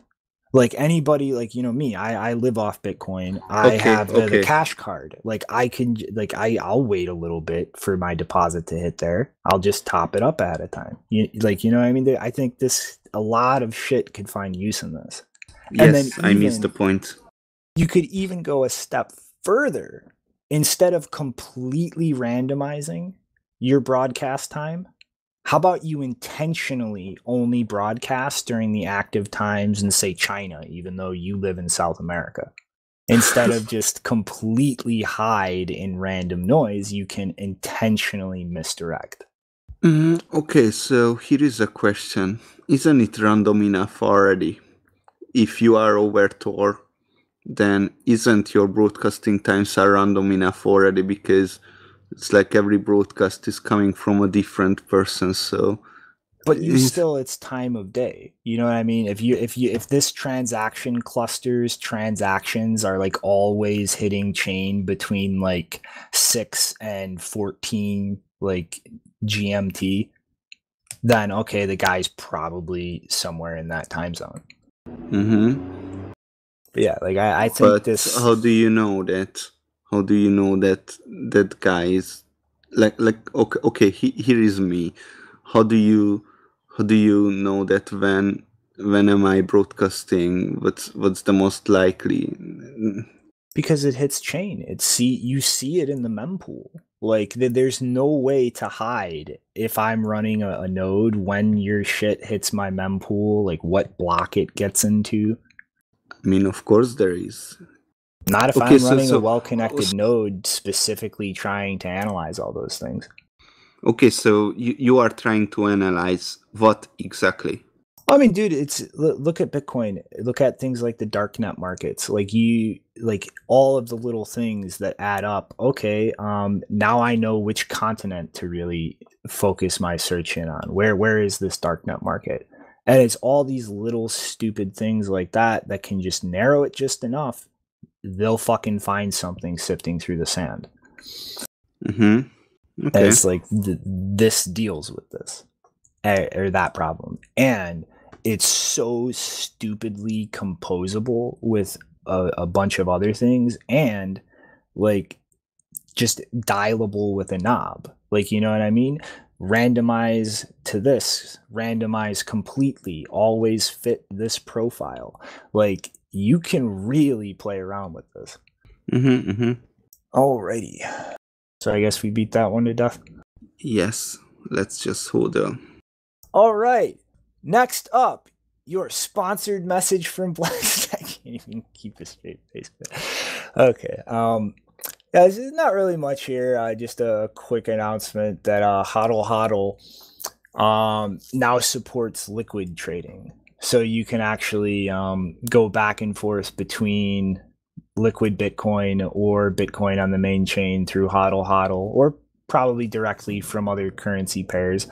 Like anybody, like you know me, I I live off Bitcoin. I Okay, have the, the cash card. Like I can, like I I'll wait a little bit for my deposit to hit there. I'll just top it up ahead of time. You like you know what I mean? I think this a lot of shit could find use in this. and then Yes, I missed the point. You could even go a step further. Instead of completely randomizing your broadcast time, how about you intentionally only broadcast during the active times in say China, even though you live in South America? Instead of just completely hide in random noise, you can intentionally misdirect. Mhm, Okay, so here is a question. Isn't it random enough already? If you are over Tor, then isn't your broadcasting times are random enough already because it's like every broadcast is coming from a different person, so but you Is- still it's time of day you know what i mean if you if you if this transaction clusters transactions are like always hitting chain between like 6 and 14 like gmt then okay the guy's probably somewhere in that time zone Mm-hmm. but yeah like i, I think but this how do you know that? How do you know that that guy is like like okay okay he, here is me. How do you how do you know that when when am I broadcasting? What's what's the most likely? Because it hits chain it's see you see it in the mempool like th- there's no way to hide if i'm running a, a node when your shit hits my mempool like what block it gets into I mean, of course there is. not if Okay, i'm so- running so- a well-connected so- node specifically trying to analyze all those things Okay, so you, you are trying to analyze what exactly? I mean, dude, it's look at Bitcoin. Look at things like the darknet markets. Like you, like all of the little things that add up. Okay, um, now I know which continent to really focus my search in on. Where where is this darknet market? And it's all these little stupid things like that that can just narrow it just enough. They'll fucking find something sifting through the sand. Mm-hmm. And it's like th- this deals with this eh, or that problem, and it's so stupidly composable with a, a bunch of other things, and like just dialable with a knob. Like you know what I mean? Randomize to this, randomize completely, always fit this profile. Like you can really play around with this. Mm-hmm, mm-hmm. Alrighty. So I guess we beat that one to death. Yes. Let's just hold on. All right. Next up, your sponsored message from Black. I can't even keep a straight face. Okay. Um, yeah, not really much here. Uh, just a quick announcement that uh, Hodl Hodl um, now supports liquid trading. So you can actually um, go back and forth between liquid Bitcoin or Bitcoin on the main chain through Hodl Hodl or probably directly from other currency pairs.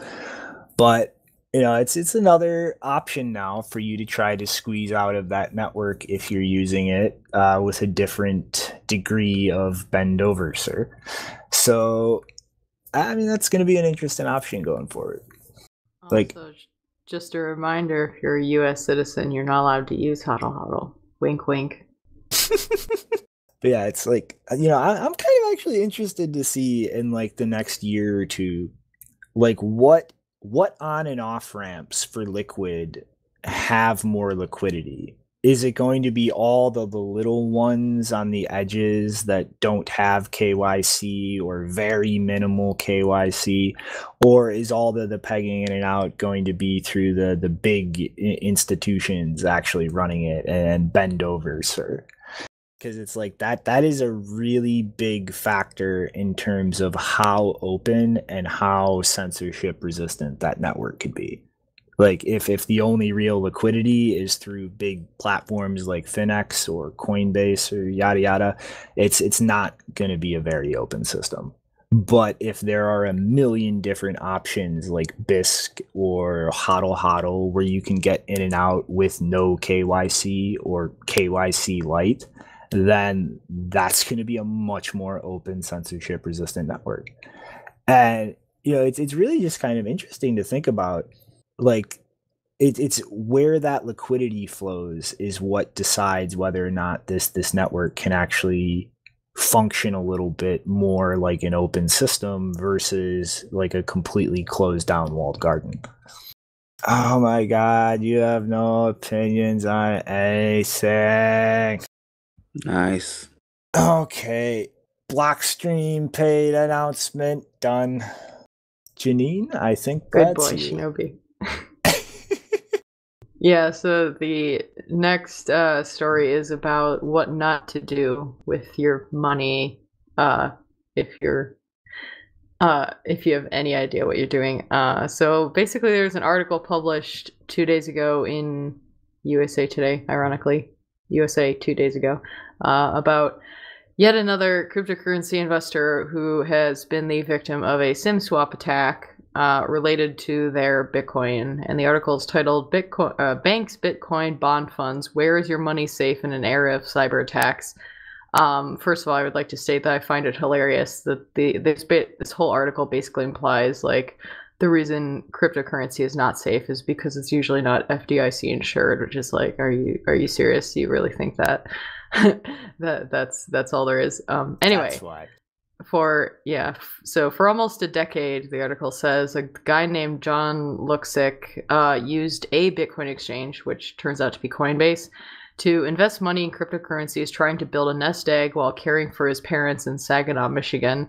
But you know, it's it's another option now for you to try to squeeze out of that network if you're using it uh, with a different degree of bend over, sir. So, I mean, that's going to be an interesting option going forward. Like- Also, j- just a reminder: if you're a U.S. citizen, you're not allowed to use Hodl Hodl Wink, wink. But yeah, it's like uh, you know, I, I'm kind of actually interested to see in like the next year or two, like what what on and off ramps for Liquid have more liquidity. Is it going to be all the, the little ones on the edges that don't have KYC or very minimal KYC? Or is all the, the pegging in and out going to be through the, the big institutions actually running it and bend over, sir? Because it's like that that is a really big factor in terms of how open and how censorship resistant that network could be. Like if if the only real liquidity is through big platforms like finex or coinbase or yada yada it's it's not going to be a very open system. But if there are a million different options like bisq or hodl hodl where you can get in and out with no kyc or kyc light then that's going to be a much more open censorship resistant network. And you know it's, it's really just kind of interesting to think about like it, it's where that liquidity flows is what decides whether or not this this network can actually function a little bit more like an open system versus like a completely closed down walled garden. Oh my god you have no opinions on anything Nice. Okay. Blockstream paid announcement done. Janine, I think Good that's boy, you. Shinobi. Yeah, so the next uh, story is about what not to do with your money uh, if you're uh, if you have any idea what you're doing. Uh, so basically, there's an article published two days ago in USA Today, ironically, USA two days ago, uh, about yet another cryptocurrency investor who has been the victim of a SIM swap attack uh, related to their Bitcoin. And the article is titled "Bitcoin uh, Banks, Bitcoin, Bond Funds: Where is your money safe in an era of cyber attacks?" Um, first of all, I would like to state that I find it hilarious that the this bit this whole article basically implies like the reason cryptocurrency is not safe is because it's usually not FDIC insured, which is like, are you are you serious? Do you really think that? that that's that's all there is. Um, anyway, That's why. for yeah so for almost a decade the article says a guy named john luxick uh, used a bitcoin exchange which turns out to be coinbase to invest money in cryptocurrencies trying to build a nest egg while caring for his parents in saginaw michigan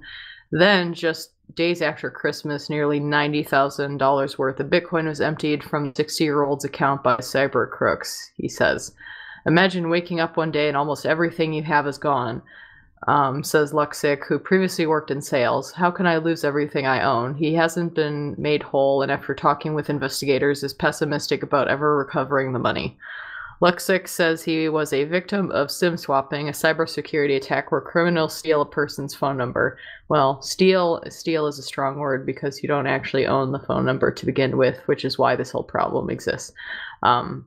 then just days after christmas nearly $90000 worth of bitcoin was emptied from the 60 year old's account by cyber crooks he says imagine waking up one day and almost everything you have is gone um, says Luxick, who previously worked in sales. How can I lose everything I own? He hasn't been made whole, and after talking with investigators, is pessimistic about ever recovering the money. Luxick says he was a victim of SIM swapping, a cybersecurity attack where criminals steal a person's phone number. Well, steal steal is a strong word because you don't actually own the phone number to begin with, which is why this whole problem exists. Um,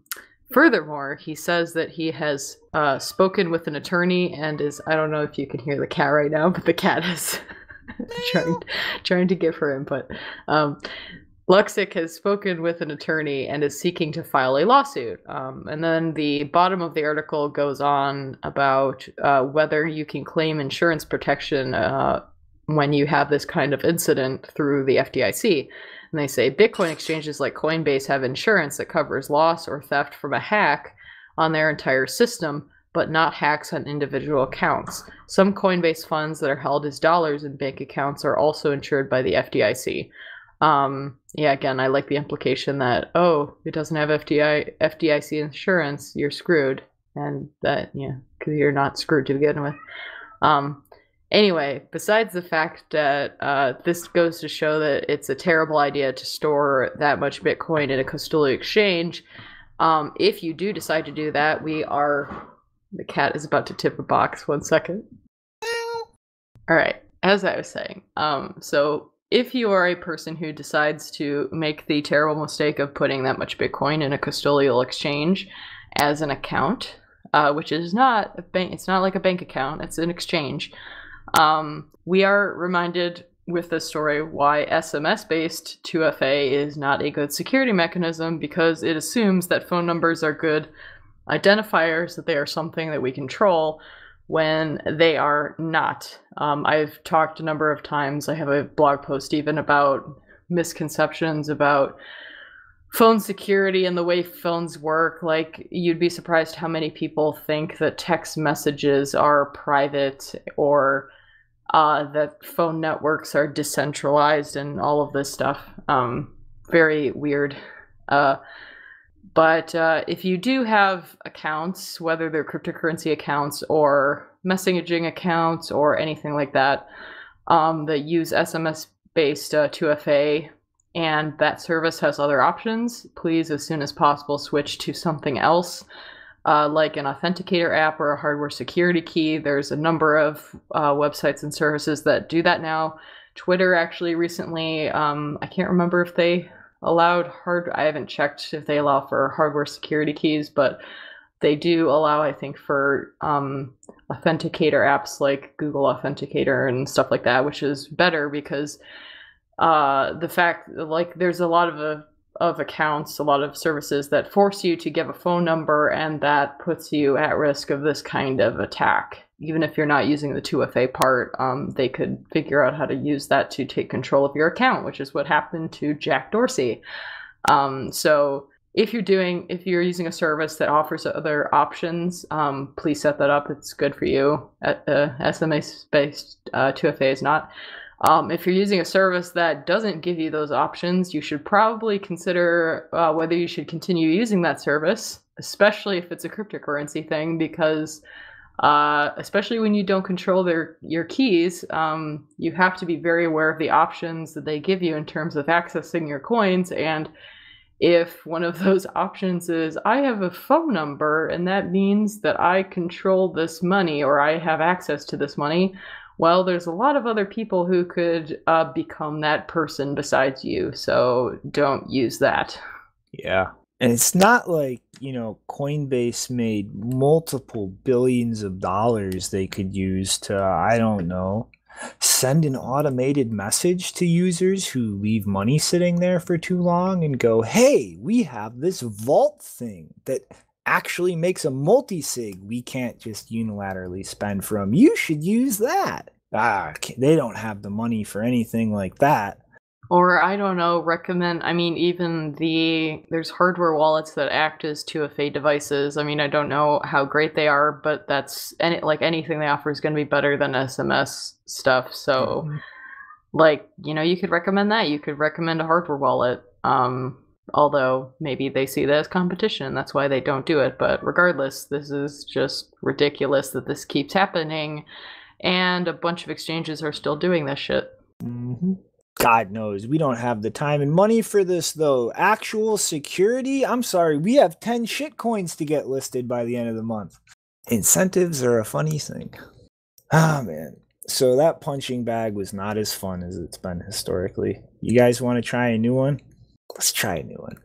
Furthermore, he says that he has uh, spoken with an attorney and is I don't know if you can hear the cat right now, but the cat is trying trying to give her input. Um, Luxick has spoken with an attorney and is seeking to file a lawsuit. Um, and then the bottom of the article goes on about uh, whether you can claim insurance protection uh, when you have this kind of incident through the FDIC. And they say Bitcoin exchanges like Coinbase have insurance that covers loss or theft from a hack on their entire system, but not hacks on individual accounts. Some Coinbase funds that are held as dollars in bank accounts are also insured by the FDIC. Um, yeah, again, I like the implication that oh, it doesn't have FDI FDIC insurance, you're screwed, and that yeah, because you're not screwed to begin with. Um, Anyway, besides the fact that uh, this goes to show that it's a terrible idea to store that much Bitcoin in a custodial exchange, um, if you do decide to do that, we are. The cat is about to tip a box. One second. All right. As I was saying, um, so if you are a person who decides to make the terrible mistake of putting that much Bitcoin in a custodial exchange as an account, uh, which is not a bank, it's not like a bank account, it's an exchange. Um, we are reminded with this story why SMS based 2FA is not a good security mechanism because it assumes that phone numbers are good identifiers, that they are something that we control when they are not. Um, I've talked a number of times, I have a blog post even about misconceptions about phone security and the way phones work. Like, you'd be surprised how many people think that text messages are private or uh, that phone networks are decentralized and all of this stuff. Um, very weird. Uh, but uh, if you do have accounts, whether they're cryptocurrency accounts or messaging accounts or anything like that, um, that use SMS based uh, 2FA and that service has other options, please, as soon as possible, switch to something else. Uh, like an authenticator app or a hardware security key. There's a number of uh, websites and services that do that now. Twitter actually recently, um, I can't remember if they allowed hard. I haven't checked if they allow for hardware security keys, but they do allow, I think, for um, authenticator apps like Google Authenticator and stuff like that, which is better because uh, the fact, like, there's a lot of uh, of accounts, a lot of services that force you to give a phone number, and that puts you at risk of this kind of attack. Even if you're not using the 2FA part, um, they could figure out how to use that to take control of your account, which is what happened to Jack Dorsey. Um, so if you're doing, if you're using a service that offers other options, um, please set that up. It's good for you. Uh, SMS based uh, 2FA is not. Um, if you're using a service that doesn't give you those options, you should probably consider uh, whether you should continue using that service, especially if it's a cryptocurrency thing, because uh, especially when you don't control their your keys, um, you have to be very aware of the options that they give you in terms of accessing your coins. And if one of those options is I have a phone number and that means that I control this money or I have access to this money, well, there's a lot of other people who could uh, become that person besides you. So don't use that. Yeah. And it's not like, you know, Coinbase made multiple billions of dollars they could use to, I don't know, send an automated message to users who leave money sitting there for too long and go, hey, we have this vault thing that actually makes a multi sig we can't just unilaterally spend from. You should use that. Ah, they don't have the money for anything like that. Or I don't know, recommend. I mean, even the there's hardware wallets that act as 2FA devices. I mean, I don't know how great they are, but that's any like anything they offer is going to be better than SMS stuff. So, Mhm. like you know, you could recommend that. You could recommend a hardware wallet. Um, although maybe they see that as competition, that's why they don't do it. But regardless, this is just ridiculous that this keeps happening, and a bunch of exchanges are still doing this shit. Mhm. God knows we don't have the time and money for this though. Actual security? I'm sorry, we have 10 shit coins to get listed by the end of the month. Incentives are a funny thing. Ah man. So that punching bag was not as fun as it's been historically. You guys want to try a new one? Let's try a new one.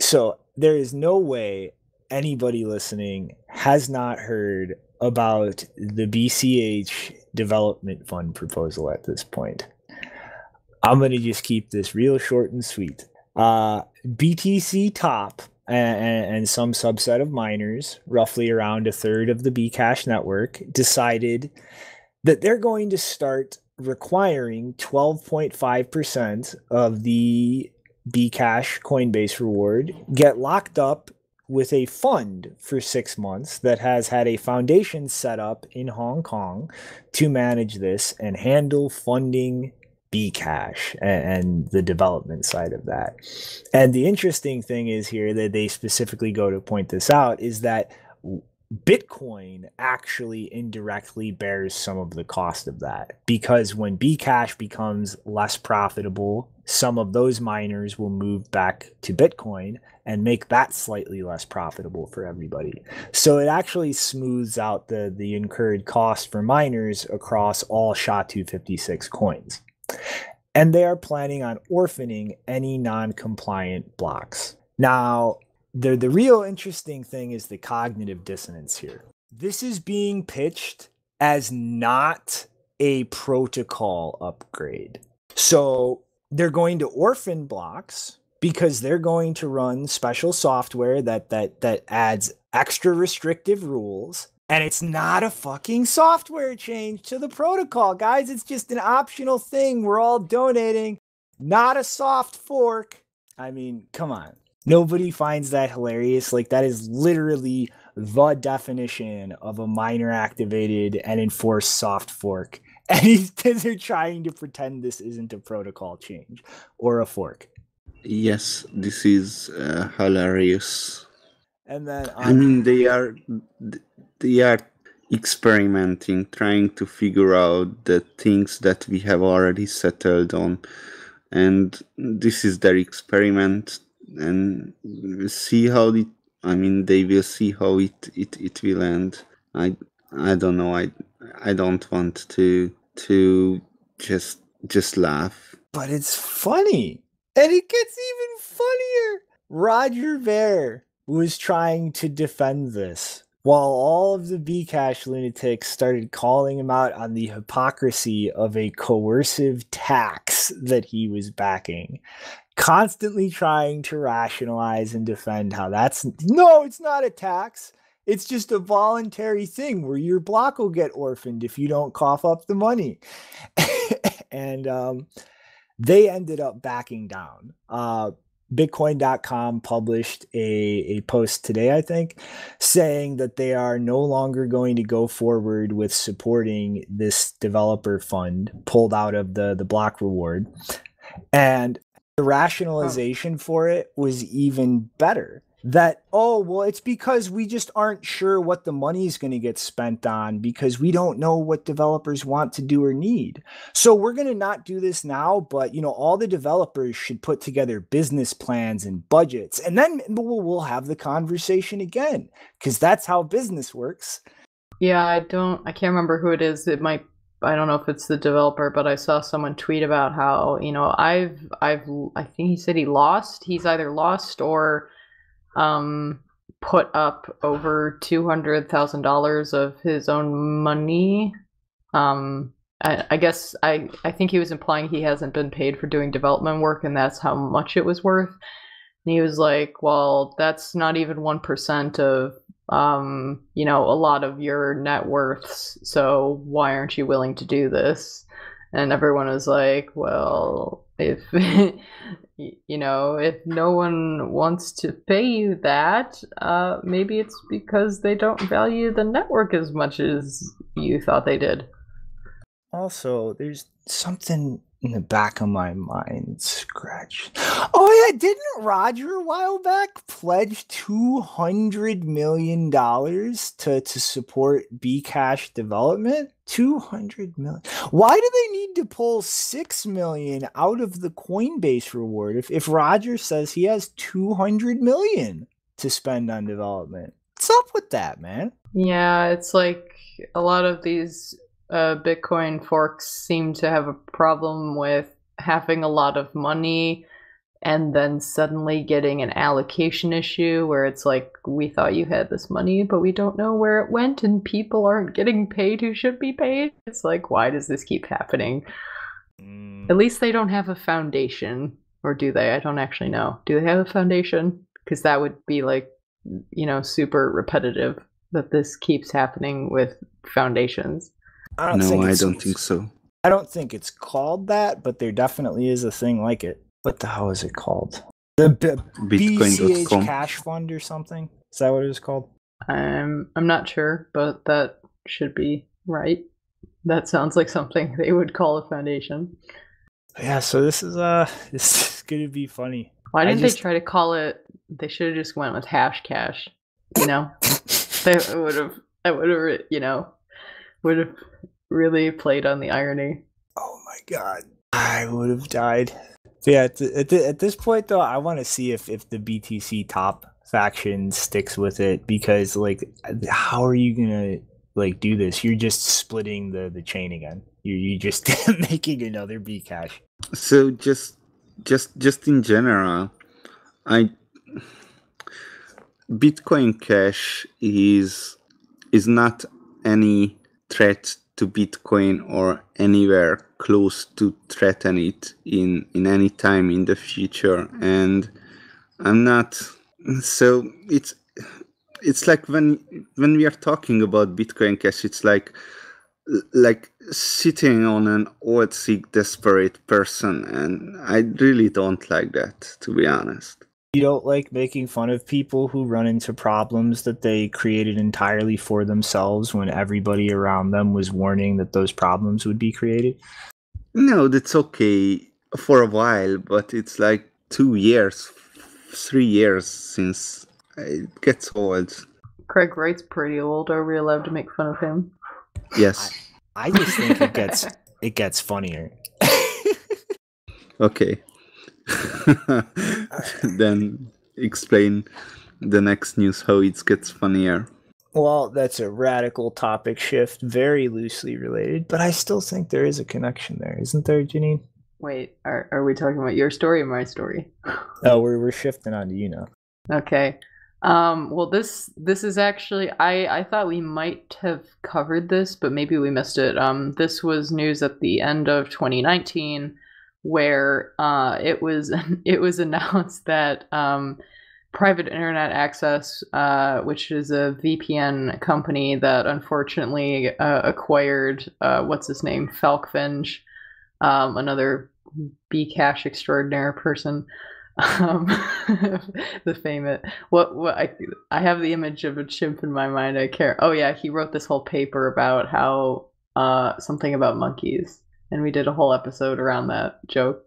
So there is no way anybody listening has not heard about the BCH development fund proposal at this point. I'm going to just keep this real short and sweet. Uh, BTC top and, and some subset of miners, roughly around a third of the Bcash network, decided that they're going to start requiring 12.5% of the Bcash Coinbase reward get locked up with a fund for six months that has had a foundation set up in Hong Kong to manage this and handle funding Bcash and, and the development side of that. And the interesting thing is here that they specifically go to point this out is that Bitcoin actually indirectly bears some of the cost of that because when Bcash becomes less profitable, some of those miners will move back to Bitcoin and make that slightly less profitable for everybody. So it actually smooths out the the incurred cost for miners across all SHA-256 coins. And they are planning on orphaning any non-compliant blocks. Now, the the real interesting thing is the cognitive dissonance here. This is being pitched as not a protocol upgrade. So they're going to orphan blocks because they're going to run special software that that that adds extra restrictive rules and it's not a fucking software change to the protocol guys. It's just an optional thing. We're all donating. Not a soft fork. I mean come on. Nobody finds that hilarious. Like that is literally the definition of a miner activated and enforced soft fork. And he's, they're trying to pretend this isn't a protocol change or a fork. Yes, this is uh, hilarious. and then I mean, they are they are experimenting, trying to figure out the things that we have already settled on, and this is their experiment, and see how it. I mean, they will see how it it, it will end. I I don't know. I I don't want to to just just laugh. but it's funny. And it gets even funnier. Roger Ver was trying to defend this while all of the Bcash lunatics started calling him out on the hypocrisy of a coercive tax that he was backing. Constantly trying to rationalize and defend how that's no, it's not a tax. It's just a voluntary thing where your block will get orphaned if you don't cough up the money. and um, they ended up backing down. Uh, Bitcoin.com published a, a post today, I think, saying that they are no longer going to go forward with supporting this developer fund pulled out of the, the block reward. And the rationalization for it was even better that oh well it's because we just aren't sure what the money is going to get spent on because we don't know what developers want to do or need so we're going to not do this now but you know all the developers should put together business plans and budgets and then we'll, we'll have the conversation again because that's how business works Yeah, I don't. I can't remember who it is. It might. I don't know if it's the developer, but I saw someone tweet about how you know I've I've I think he said he lost. He's either lost or um put up over two hundred thousand dollars of his own money. Um, I, I guess I I think he was implying he hasn't been paid for doing development work, and that's how much it was worth. And he was like, "Well, that's not even one percent of um, you know, a lot of your net worths. So why aren't you willing to do this? And everyone was like, well, if you know, if no one wants to pay you that, uh, maybe it's because they don't value the network as much as you thought they did. Also, there's something in the back of my mind scratch. Oh yeah, didn't Roger a while back pledge two hundred million dollars to to support Bcash development? Two hundred million. Why do they need to pull six million out of the Coinbase reward if if Roger says he has two hundred million to spend on development? What's up with that, man? Yeah, it's like a lot of these uh, Bitcoin forks seem to have a problem with having a lot of money and then suddenly getting an allocation issue where it's like, we thought you had this money, but we don't know where it went, and people aren't getting paid who should be paid. It's like, why does this keep happening? At least they don't have a foundation, or do they? I don't actually know. Do they have a foundation? Because that would be like, you know, super repetitive that this keeps happening with foundations. I don't no, think I don't think so. I don't think it's called that, but there definitely is a thing like it. What the hell is it called? The B- BCH Bitcoin.com. Cash Fund or something? Is that what it was called? I'm I'm not sure, but that should be right. That sounds like something they would call a foundation. Yeah. So this is uh, this is gonna be funny. Why didn't just- they try to call it? They should have just went with hash cash. You know, they would have. That would have. You know, would have really played on the irony. oh my god, I would have died. So yeah. At, th- at, th- at this point, though, I want to see if if the BTC.TOP faction sticks with it because like, how are you gonna like do this? You're just splitting the the chain again. You're you just making another Bcash. So just just just in general, I Bitcoin Cash is is not any threat to Bitcoin or anywhere close to threaten it in in any time in the future. And I'm not so it's it's like when when we are talking about Bitcoin Cash it's like like sitting on an old sick desperate person. And i really don't like that to be honest You don't like making fun of people who run into problems that they created entirely for themselves when everybody around them was warning that those problems would be created? no that's okay for a while but it's like two years three years since it gets old Craig Wright's pretty old. Are we allowed to make fun of him? yes I just think it gets it gets funnier. okay then explain the next news how it gets funnier Well, that's a radical topic shift, very loosely related, but I still think there is a connection there, isn't there, Janine? Wait, are are we talking about your story or my story? Oh, we're we're shifting on to you now. Okay. Um, well, this this is actually I I thought we might have covered this, but maybe we missed it. Um, this was news at the end of 2019, where uh, it was it was announced that um, Private Internet Access, uh, which is a VPN company that unfortunately uh, acquired uh, what's his name, Falkvinge, um, another Bcash extraordinaire person Um, the famous what what I I have the image of a chimp in my mind. I care. Oh yeah, he wrote this whole paper about how uh something about monkeys, and we did a whole episode around that joke.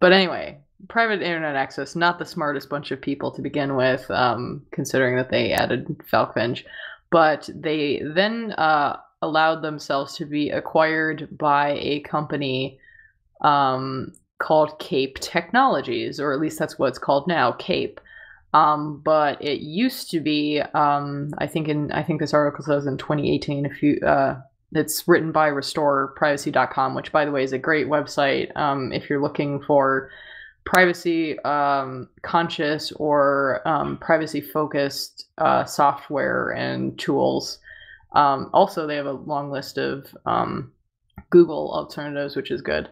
But anyway, private internet access not the smartest bunch of people to begin with, um, considering that they added Falkvinge, but they then uh, allowed themselves to be acquired by a company um, called Cape Technologies, or at least that's what it's called now, Cape. Um, but it used to be, um, I think in I think this article says in 2018. If you, uh, it's written by RestorePrivacy.com, which by the way is a great website um, if you're looking for privacy um, conscious or um, privacy focused uh, software and tools. Um, also, they have a long list of um, Google alternatives, which is good.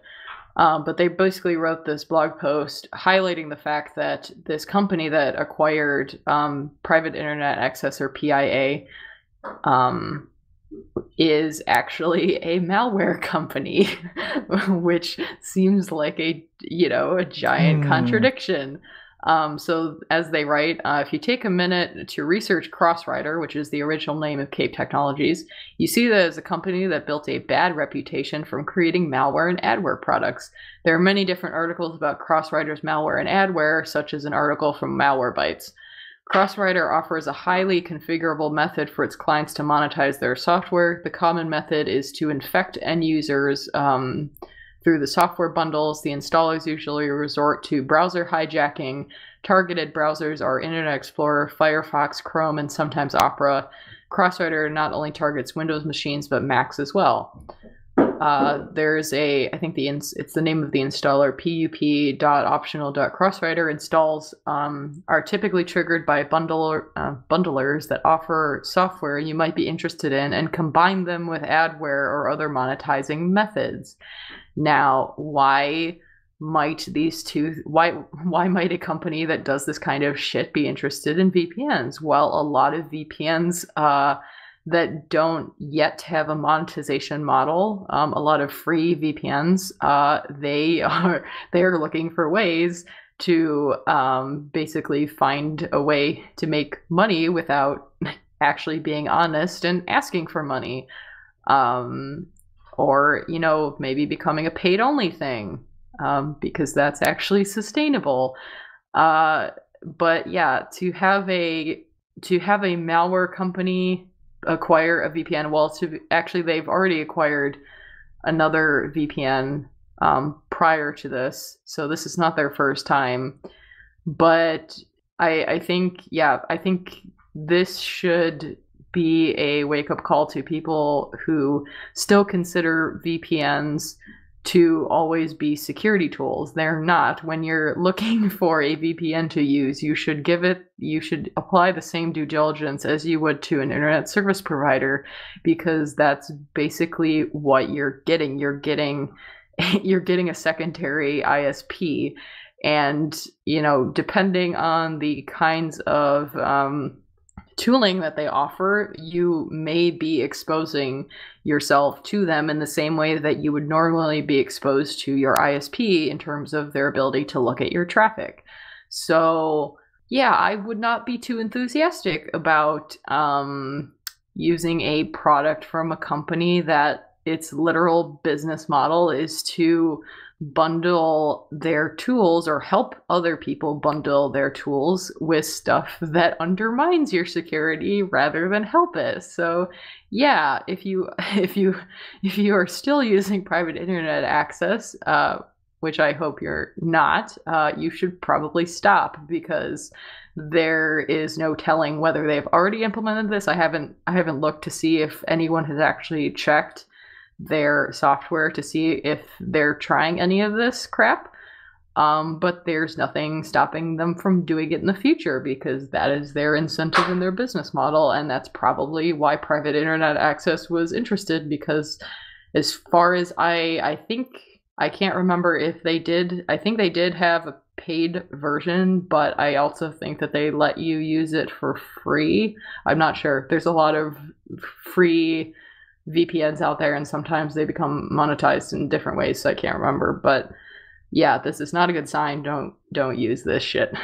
Um, but they basically wrote this blog post highlighting the fact that this company that acquired Private Internet Access or PIA is actually a malware company, which seems like a you know a giant Hmm. contradiction. Um, so as they write, uh, if you take a minute to research Crossrider, which is the original name of Cape Technologies, you see that as a company that built a bad reputation from creating malware and adware products. There are many different articles about Crossrider's malware and adware, such as an article from Malwarebytes. Crossrider offers a highly configurable method for its clients to monetize their software. The common method is to infect end users um, through the software bundles. The installers usually resort to browser hijacking. Targeted browsers are Internet Explorer, Firefox, Chrome, and sometimes Opera. Crossrider not only targets Windows machines but Macs as well. Uh, there's a, I think the ins- it's the name of the installer, pup.optional.crossrider installs um, are typically triggered by bundler, uh, bundlers that offer software you might be interested in and combine them with adware or other monetizing methods. Now, why might these two why why might a company that does this kind of shit be interested in VPNs? Well, a lot of VPNs uh, that don't yet have a monetization model, um, a lot of free VPNs, uh, they are they are looking for ways to um, basically find a way to make money without actually being honest and asking for money. Um, or, you know, maybe becoming a paid only thing um, because that's actually sustainable. Uh, but yeah, to have a to have a malware company acquire a VPN, well, to actually they've already acquired another VPN um, prior to this, so this is not their first time. But I, I think, yeah, I think this should be a wake up call to people who still consider VPNs to always be security tools. They're not. When you're looking for a VPN to use, you should give it, you should apply the same due diligence as you would to an internet service provider because that's basically what you're getting. You're getting you're getting a secondary ISP and you know depending on the kinds of um, tooling that they offer, you may be exposing yourself to them in the same way that you would normally be exposed to your ISP in terms of their ability to look at your traffic. So, yeah, I would not be too enthusiastic about um, using a product from a company that its literal business model is to bundle their tools or help other people bundle their tools with stuff that undermines your security rather than help it. So, yeah, if you if you if you are still using private internet access, uh, which I hope you're not, uh, you should probably stop because there is no telling whether they've already implemented this. I haven't I haven't looked to see if anyone has actually checked their software to see if they're trying any of this crap. Um, but there's nothing stopping them from doing it in the future because that is their incentive in their business model, and that's probably why private internet access was interested. Because, as far as I, I think I can't remember if they did. I think they did have a paid version, but I also think that they let you use it for free. I'm not sure. There's a lot of free VPNs out there, and sometimes they become monetized in different ways. So I can't remember, but yeah, this is not a good sign. Don't don't use this shit.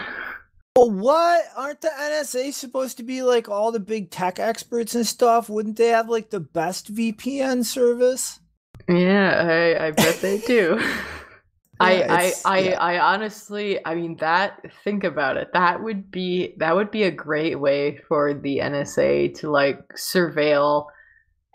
Well, what? Aren't the NSA supposed to be like all the big tech experts and stuff? Wouldn't they have like the best VPN service? Yeah, I, I bet they do. I, Yeah, I, I, yeah. I honestly, I mean, that. Think about it. That would be that would be a great way for the NSA to like surveil,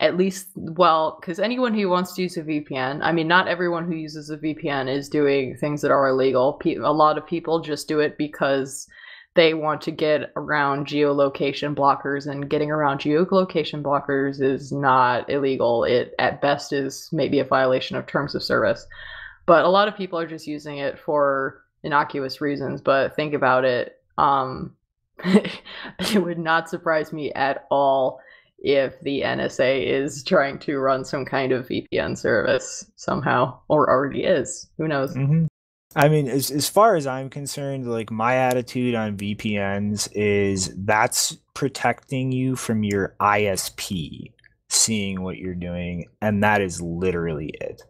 at least. Well, because anyone who wants to use a VPN, I mean, not everyone who uses a VPN is doing things that are illegal. A lot of people just do it because they want to get around geolocation blockers and getting around geolocation blockers is not illegal it at best is maybe a violation of terms of service but a lot of people are just using it for innocuous reasons but think about it um it would not surprise me at all if the NSA is trying to run some kind of VPN service somehow or already is who knows hmm I mean, as as far as I'm concerned, like my attitude on VPNs is that's protecting you from your ISP seeing what you're doing, and that is literally it.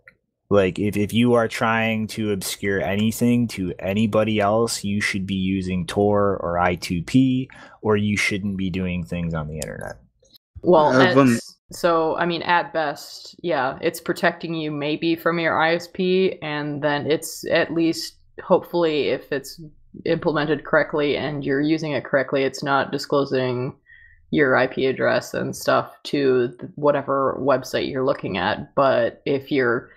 Like if, if you are trying to obscure anything to anybody else, you should be using Tor or I2P, or you shouldn't be doing things on the internet. Well, at- so I mean, at best, yeah, it's protecting you maybe from your ISP, and then it's at least hopefully if it's implemented correctly and you're using it correctly, it's not disclosing your IP address and stuff to whatever website you're looking at. But if you're,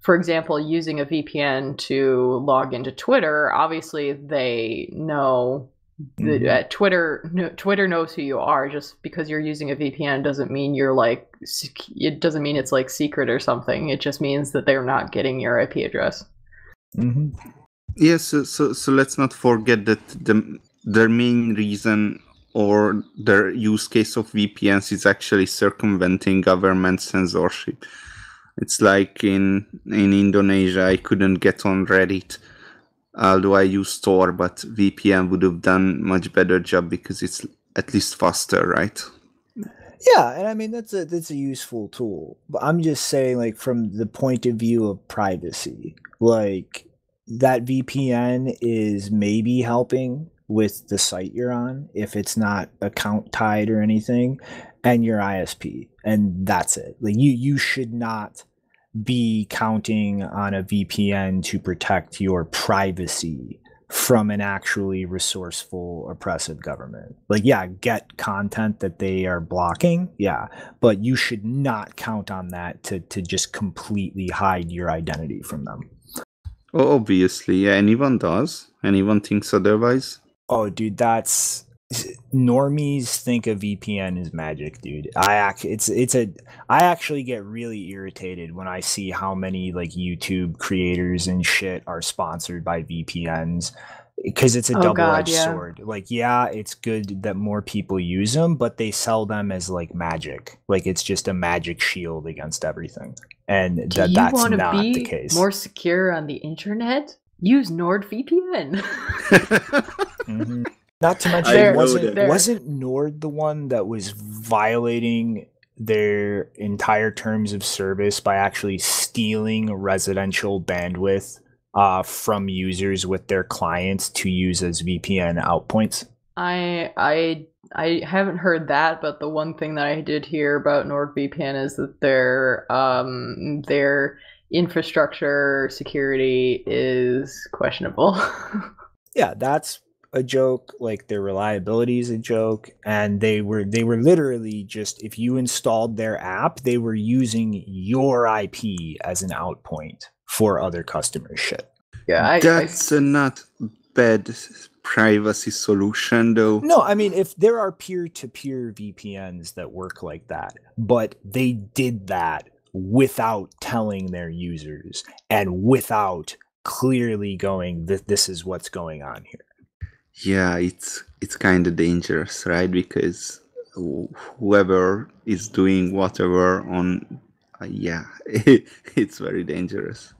for example, using a VPN to log into Twitter, obviously they know the, Mhm. uh, Twitter no, Twitter knows who you are. Just because you're using a VPN doesn't mean you're like sec- it doesn't mean it's like secret or something. It just means that they're not getting your IP address. Mhm. Yes, so, so so let's not forget that the their main reason or their use case of VPNs is actually circumventing government censorship. It's like in in Indonesia, I couldn't get on Reddit, although I use Tor, but VPN would have done much better job because it's at least faster, right? Yeah, and I mean that's a that's a useful tool. But I'm just saying, like from the point of view of privacy, like that VPN is maybe helping with the site you're on if it's not account tied or anything, and your ISP, and that's it. Like you you should not be counting on a VPN to protect your privacy from an actually resourceful oppressive government. Like yeah, get content that they are blocking, yeah, but you should not count on that to to just completely hide your identity from them. Oh, obviously, yeah. Anyone does. Anyone thinks otherwise. Oh, dude, that's normies think a VPN is magic, dude. I act it's it's a I actually get really irritated when I see how many like YouTube creators and shit are sponsored by VPNs because it's a Oh, double-edged yeah. sword. Like yeah, it's good that more people use them, but they sell them as like magic. Like it's just a magic shield against everything. And Do that you that's not be the case. more secure on the internet? Use NordVPN. Mhm. Not to mention, There- wasn't there- wasn't Nord the one that was violating their entire terms of service by actually stealing residential bandwidth uh, from users with their clients to use as VPN outpoints? I I I haven't heard that, but the one thing that I did hear about NordVPN is that their um their infrastructure security is questionable. Yeah, that's a joke. Like their reliability is a joke, and they were they were literally just if you installed their app, they were using your IP as an outpoint for other customers' shit. yeah, I, I That's a not bad privacy solution, though. No, I mean if there are peer-to-peer VPNs that work like that, but they did that without telling their users and without clearly going that this is what's going on here. Yeah, it's it's kind of dangerous, right? Because wh- whoever is doing whatever on, uh, yeah, it's very dangerous.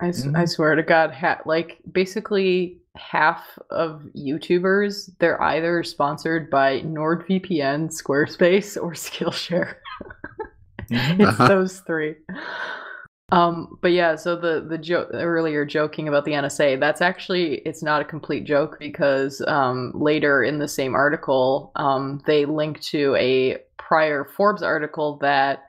I, s- Mhm. I swear to God, ha- like basically half of YouTubers, they're either sponsored by NordVPN, Squarespace, or Skillshare. Mhm. it's Uh-huh. those three. Um, but yeah, so the the joke earlier joking about the NSA, that's actually it's not a complete joke because um, later in the same article, um, they link to a prior Forbes article that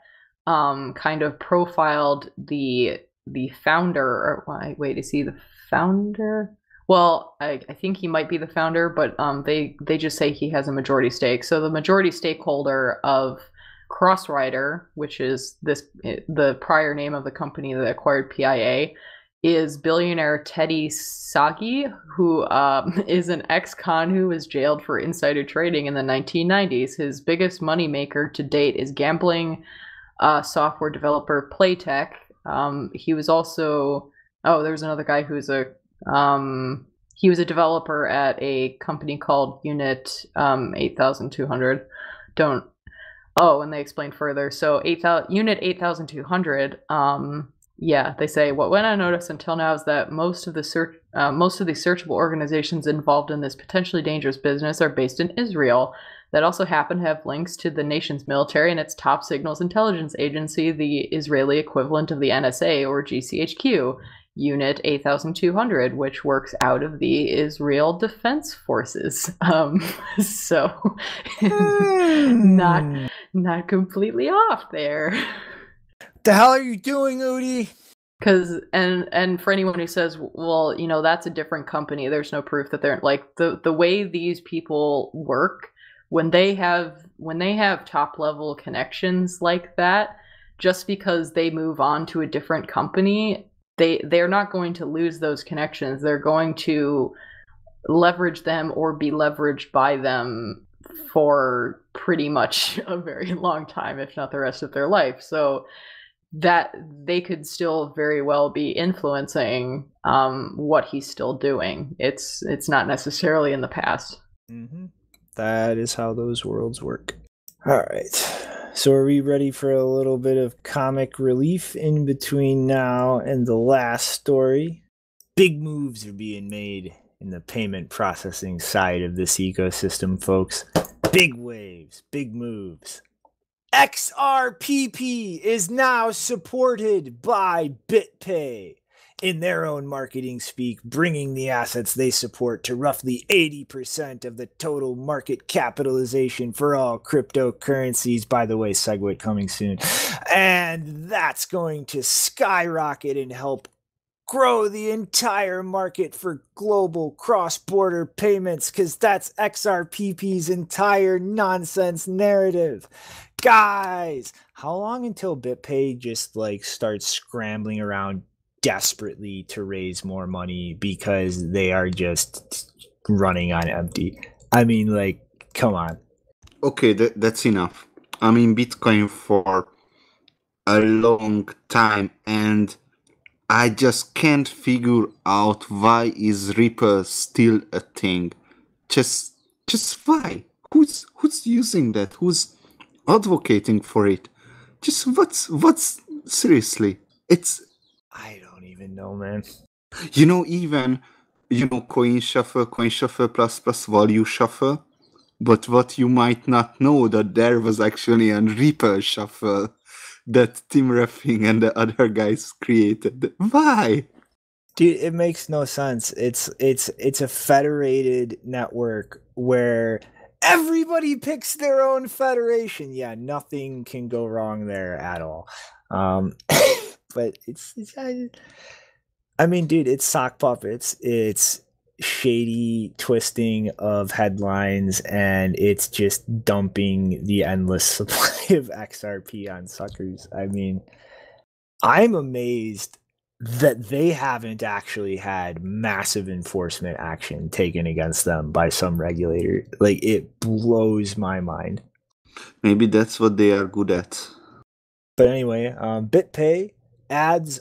um, kind of profiled the the founder. Or wait, is he the founder? Well, I, I think he might be the founder, but um, they they just say he has a majority stake. So the majority stakeholder of Crossrider, which is this the prior name of the company that acquired PIA, is billionaire Teddy Sagi, who um, is an ex-con who was jailed for insider trading in the 1990s. His biggest moneymaker to date is gambling uh, software developer Playtech. Um, he was also oh, there's another guy who's a um, he was a developer at a company called Unit um, 8200. Don't Oh, and they explain further. So 8, Unit 8200, um, yeah, they say what went unnoticed until now is that most of the search, uh, most of the searchable organizations involved in this potentially dangerous business are based in Israel. That also happen to have links to the nation's military and its top signals intelligence agency, the Israeli equivalent of the NSA or GCHQ. Unit 8200, which works out of the Israel Defense Forces. Um, so, not Hmm. not completely off there. The hell are you doing, Udi? Because and and for anyone who says, well, you know, that's a different company. There's no proof that they're like the the way these people work when they have when they have top level connections like that. Just because they move on to a different company, they they're not going to lose those connections. They're going to leverage them or be leveraged by them for pretty much a very long time, if not the rest of their life. So that they could still very well be influencing um, what he's still doing. It's it's not necessarily in the past. Mm-hmm. That is how those worlds work. All right. So, are we ready for a little bit of comic relief in between now and the last story? Big moves are being made in the payment processing side of this ecosystem, folks. Big waves, big moves. XRPP is now supported by BitPay in their own marketing speak, bringing the assets they support to roughly 80% of the total market capitalization for all cryptocurrencies. By the way, SegWit coming soon. And that's going to skyrocket and help grow the entire market for global cross border payments because that's XRPP's entire nonsense narrative. Guys, how long until BitPay just like starts scrambling around desperately to raise more money because they are just running on empty? I mean, like, come on. Okay, that, that's enough. I'm in Bitcoin for a long time and I just can't figure out why is Ripple still a thing. Just just why? Who's who's using that? Who's advocating for it? Just what's what's seriously? It's I don't know, man. you know even you know coin shuffle, coin shuffle plus plus value shuffle. But what you might not know that there was actually a Ripple shuffle that Tim Ruffing and the other guys created. Why? Dude, it makes no sense. It's it's it's a federated network where everybody picks their own federation. Yeah, nothing can go wrong there at all. Um but it's, it's I, I mean, dude, it's sock puppets. It's shady twisting of headlines and it's just dumping the endless supply of XRP on suckers. I mean, I'm amazed that they haven't actually had massive enforcement action taken against them by some regulator. Like it blows my mind. Maybe that's what they are good at. But anyway, um, BitPay adds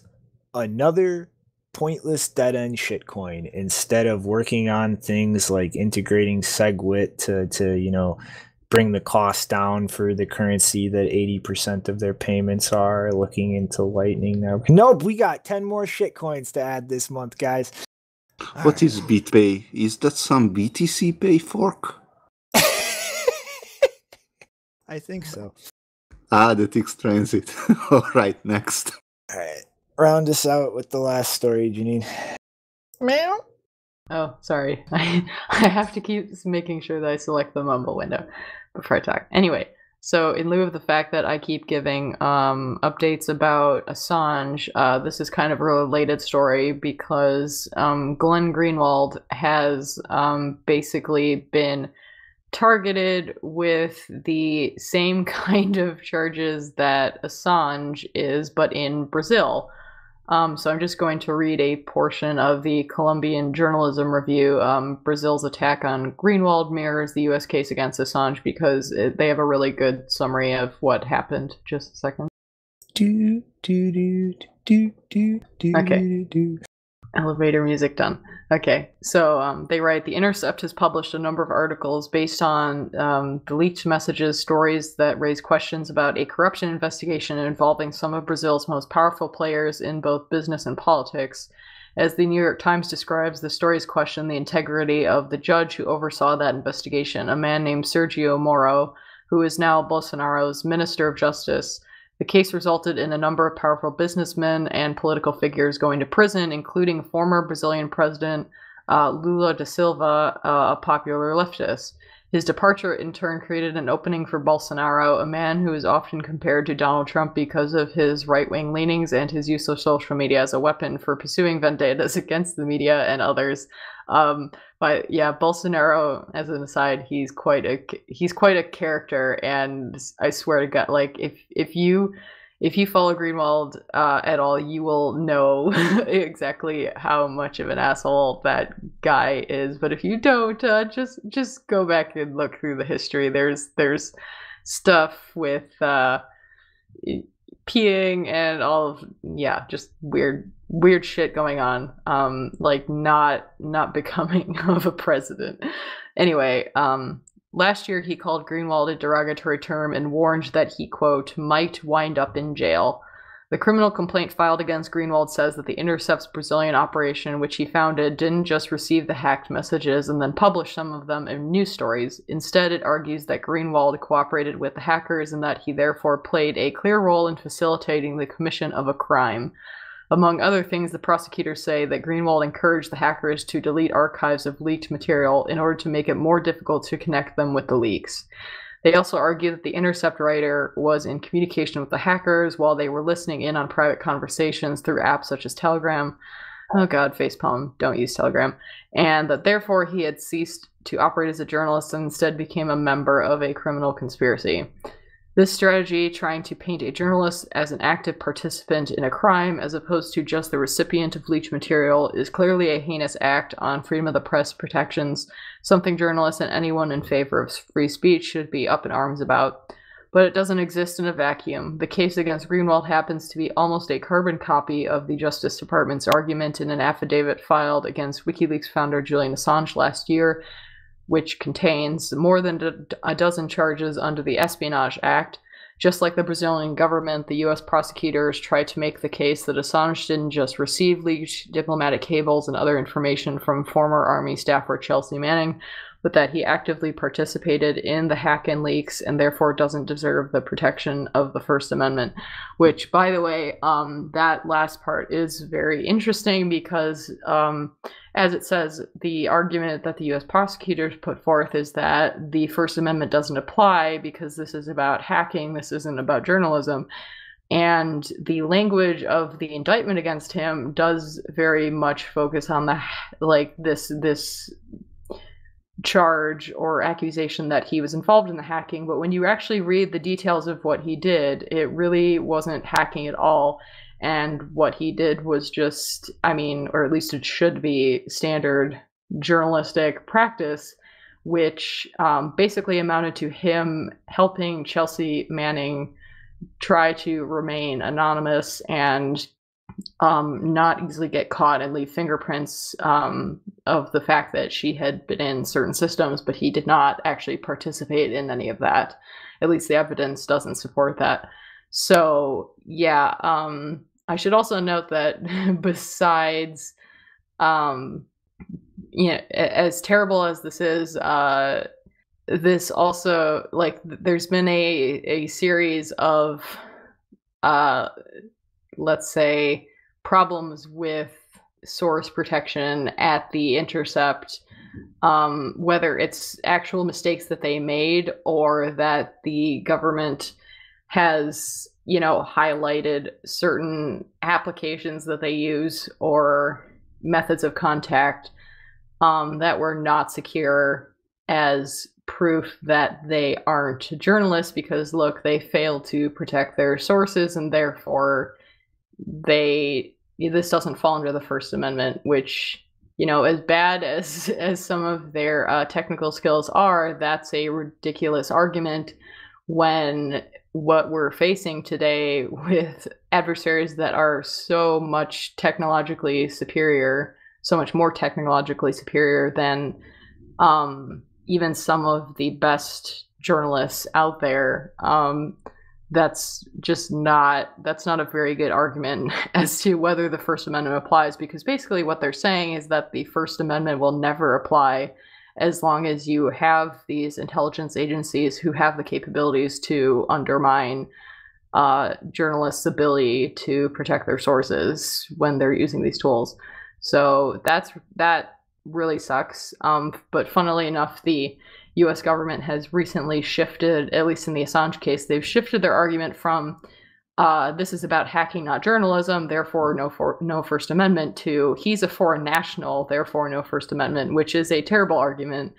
another pointless dead end shitcoin instead of working on things like integrating SegWit to to you know bring the cost down for the currency that 80% of their payments are looking into lightning now nope we got 10 more shitcoins to add this month guys What is BitPay? Is that some BTCPay fork? i think so Ah, that explains transit All right, next. All right round us out with the last story, Janine. Meow. Oh, sorry. I I have to keep making sure that I select the mumble window before I talk. Anyway, so in lieu of the fact that I keep giving um, updates about Assange, uh, this is kind of a related story because um, Glenn Greenwald has um, basically been targeted with the same kind of charges that Assange is, but in Brazil. Um, so I'm just going to read a portion of the Columbia Journalism Review. Um, Brazil's attack on Greenwald mirrors the U.S. case against Assange because it, they have a really good summary of what happened. Just a second. Do do do do do do Okay. do do. Elevator music done. Okay, so um, they write The Intercept has published a number of articles based on um, the leaked messages, stories that raise questions about a corruption investigation involving some of Brazil's most powerful players in both business and politics. As the New York Times describes, the stories question the integrity of the judge who oversaw that investigation, a man named Sergio Moro, who is now Bolsonaro's Minister of Justice. The case resulted in a number of powerful businessmen and political figures going to prison, including former Brazilian President uh, Lula da Silva, uh, a popular leftist. His departure, in turn, created an opening for Bolsonaro, a man who is often compared to Donald Trump because of his right wing leanings and his use of social media as a weapon for pursuing vendettas against the media and others. Um, but yeah, Bolsonaro, as an aside, he's quite a he's quite a character, and I swear to God, like if if you if you follow Greenwald uh, at all, you will know exactly how much of an asshole that guy is. But if you don't, uh, just just go back and look through the history. There's there's stuff with uh, peeing and all of yeah, just weird weird shit going on. Um, like not not becoming of a president. Anyway, um, Last year, he called Greenwald a derogatory term and warned that he, quote, might wind up in jail. The criminal complaint filed against Greenwald says that the Intercept's Brazilian operation, which he founded, didn't just receive the hacked messages and then publish some of them in news stories. Instead, it argues that Greenwald cooperated with the hackers and that he therefore played a clear role in facilitating the commission of a crime. Among other things, the prosecutors say that Greenwald encouraged the hackers to delete archives of leaked material in order to make it more difficult to connect them with the leaks. They also argue that the Intercept writer was in communication with the hackers while they were listening in on private conversations through apps such as Telegram. Oh god, facepalm, don't use Telegram. And that therefore he had ceased to operate as a journalist and instead became a member of a criminal conspiracy. This strategy, trying to paint a journalist as an active participant in a crime as opposed to just the recipient of leaked material, is clearly a heinous act on freedom of the press protections, something journalists and anyone in favor of free speech should be up in arms about. But it doesn't exist in a vacuum. The case against Greenwald happens to be almost a carbon copy of the Justice Department's argument in an affidavit filed against WikiLeaks founder Julian Assange last year which contains more than a dozen charges under the Espionage Act. Just like the Brazilian government, the US prosecutors tried to make the case that Assange didn't just receive leaked diplomatic cables and other information from former Army staffer Chelsea Manning, but that he actively participated in the hack and leaks and therefore doesn't deserve the protection of the First Amendment. Which, by the way, um, that last part is very interesting because, um, as it says, the argument that the US prosecutors put forth is that the First Amendment doesn't apply because this is about hacking, this isn't about journalism. And the language of the indictment against him does very much focus on the like this this charge or accusation that he was involved in the hacking, but when you actually read the details of what he did, it really wasn't hacking at all. And what he did was just, I mean, or at least it should be standard journalistic practice, which um, basically amounted to him helping Chelsea Manning try to remain anonymous and um, not easily get caught and leave fingerprints um, of the fact that she had been in certain systems, but he did not actually participate in any of that. At least the evidence doesn't support that. So, yeah, um, I should also note that besides, um, you know, as terrible as this is, uh, this also like there's been a a series of uh let's say problems with source protection at the Intercept, um, whether it's actual mistakes that they made or that the government has, you know, highlighted certain applications that they use or methods of contact um, that were not secure as proof that they aren't journalists because look they fail to protect their sources and therefore they this doesn't fall under the first amendment which you know as bad as as some of their uh, technical skills are that's a ridiculous argument when what we're facing today with adversaries that are so much technologically superior so much more technologically superior than um, even some of the best journalists out there. Um, that's just not that's not a very good argument as to whether the First Amendment applies because basically what they're saying is that the First Amendment will never apply as long as you have these intelligence agencies who have the capabilities to undermine uh, journalists' ability to protect their sources when they're using these tools. So that's that really sucks. Um, but funnily enough, the U.S. government has recently shifted, at least in the Assange case, they've shifted their argument from uh, this is about hacking, not journalism, therefore no for, no First Amendment, to he's a foreign national, therefore no First Amendment, which is a terrible argument.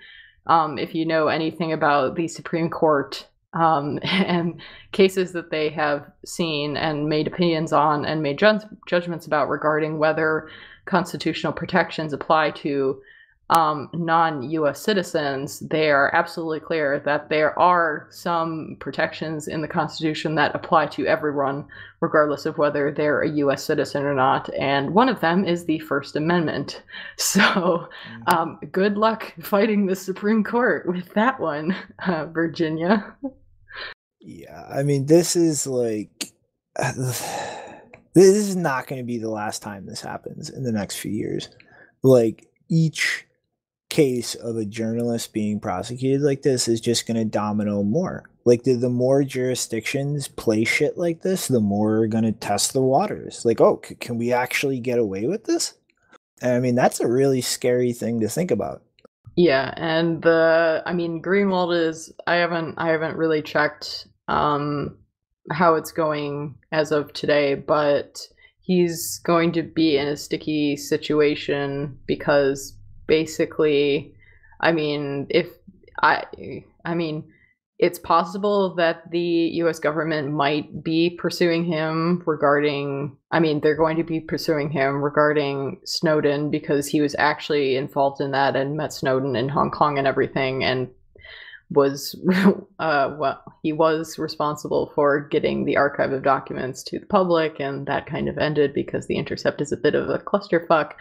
Um, if you know anything about the Supreme Court um, and cases that they have seen and made opinions on and made ju- judgments about regarding whether constitutional protections apply to um, non US citizens, they are absolutely clear that there are some protections in the Constitution that apply to everyone, regardless of whether they're a US citizen or not. And one of them is the First Amendment. So um, good luck fighting the Supreme Court with that one, uh, Virginia. Yeah, I mean, this is like. this is not going to be the last time this happens in the next few years. Like each case of a journalist being prosecuted like this is just going to domino more. Like the, the more jurisdictions play shit like this, the more are going to test the waters. Like, oh, c- can we actually get away with this? And I mean, that's a really scary thing to think about. Yeah, and the I mean Greenwald is I haven't I haven't really checked um how it's going as of today, but he's going to be in a sticky situation because basically I mean if I I mean it's possible that the US government might be pursuing him regarding I mean they're going to be pursuing him regarding Snowden because he was actually involved in that and met Snowden in Hong Kong and everything and was uh well he was responsible for getting the archive of documents to the public and that kind of ended because the intercept is a bit of a clusterfuck.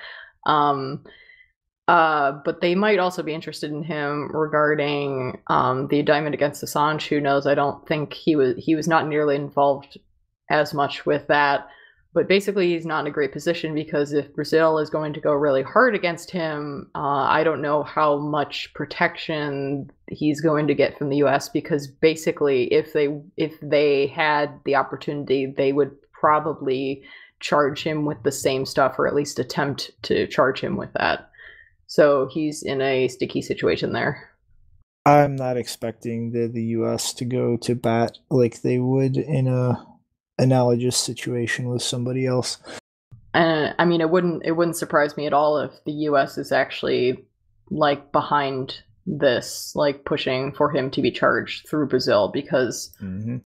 Um uh, but they might also be interested in him regarding um, the indictment against Assange. Who knows? I don't think he was he was not nearly involved as much with that. But basically, he's not in a great position because if Brazil is going to go really hard against him, uh, I don't know how much protection he's going to get from the U.S. Because basically, if they if they had the opportunity, they would probably charge him with the same stuff, or at least attempt to charge him with that. So he's in a sticky situation there. I'm not expecting the, the US to go to bat like they would in a analogous situation with somebody else. And I mean, it wouldn't it wouldn't surprise me at all if the U.S. is actually like behind this, like pushing for him to be charged through Brazil because Mm-hmm.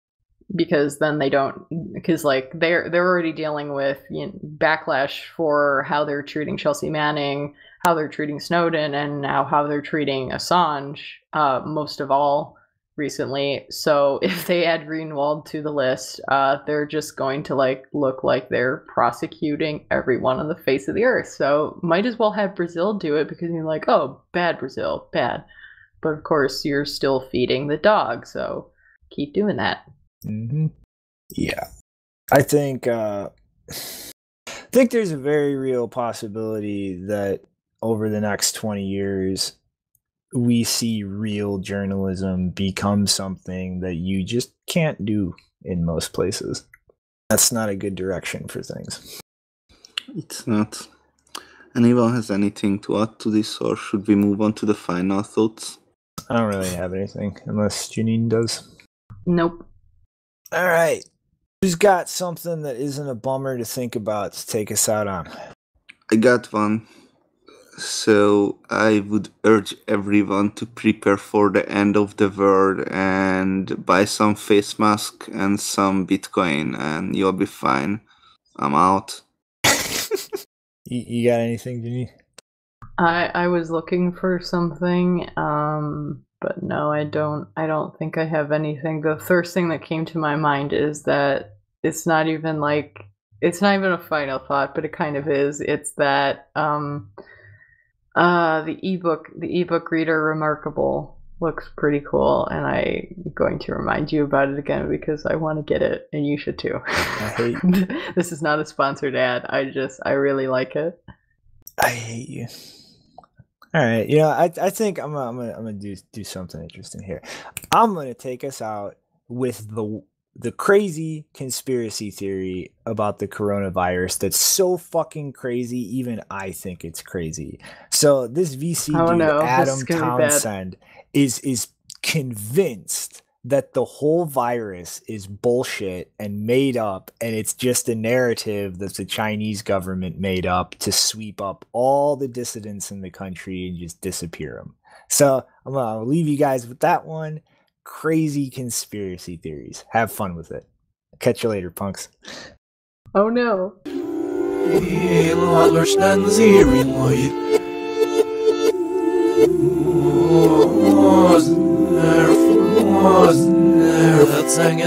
because then they don't because like they're they're already dealing with you know, backlash for how they're treating Chelsea Manning, how they're treating Snowden, and now how they're treating Assange. Uh, most of all recently. So if they add Greenwald to the list, uh, they're just going to like look like they're prosecuting everyone on the face of the earth. So might as well have Brazil do it because you're like, oh, bad Brazil, bad. But of course, you're still feeding the dog, so keep doing that. Mm-hmm. Yeah, I think uh, I think there's a very real possibility that over the next twenty years, we see real journalism become something that you just can't do in most places. That's not a good direction for things. It's not. Anyone has anything to add to this, or should we move on to the final thoughts? I don't really have anything unless Janine does. Nope. All right. Who's got something that isn't a bummer to think about to take us out on? I got one. So I would urge everyone to prepare for the end of the world and buy some face mask and some Bitcoin, and you'll be fine. I'm out. You, you got anything, Janine? I I was looking for something, um, but no, I don't. I don't think I have anything. The first thing that came to my mind is that it's not even like it's not even a final thought, but it kind of is. It's that um, uh, the ebook, the ebook reader, reMarkable looks pretty cool, and I'm going to remind you about it again because I want to get it, and you should too. I hate this is not a sponsored ad. I just I really like it. I hate you. All right, you know, I I think I'm gonna, I'm gonna I'm gonna do do something interesting here. I'm gonna take us out with the the crazy conspiracy theory about the coronavirus that's so fucking crazy even I think it's crazy. So this VC dude Adam is gonna be bad. Townsend is is convinced that the whole virus is bullshit and made up and it's just a narrative that the Chinese government made up to sweep up all the dissidents in the country and just disappear them. So I'm gonna leave you guys with that one. Crazy conspiracy theories. Have fun with it. Catch you later, punks. Oh no. Yıllardan zirveyi That's ang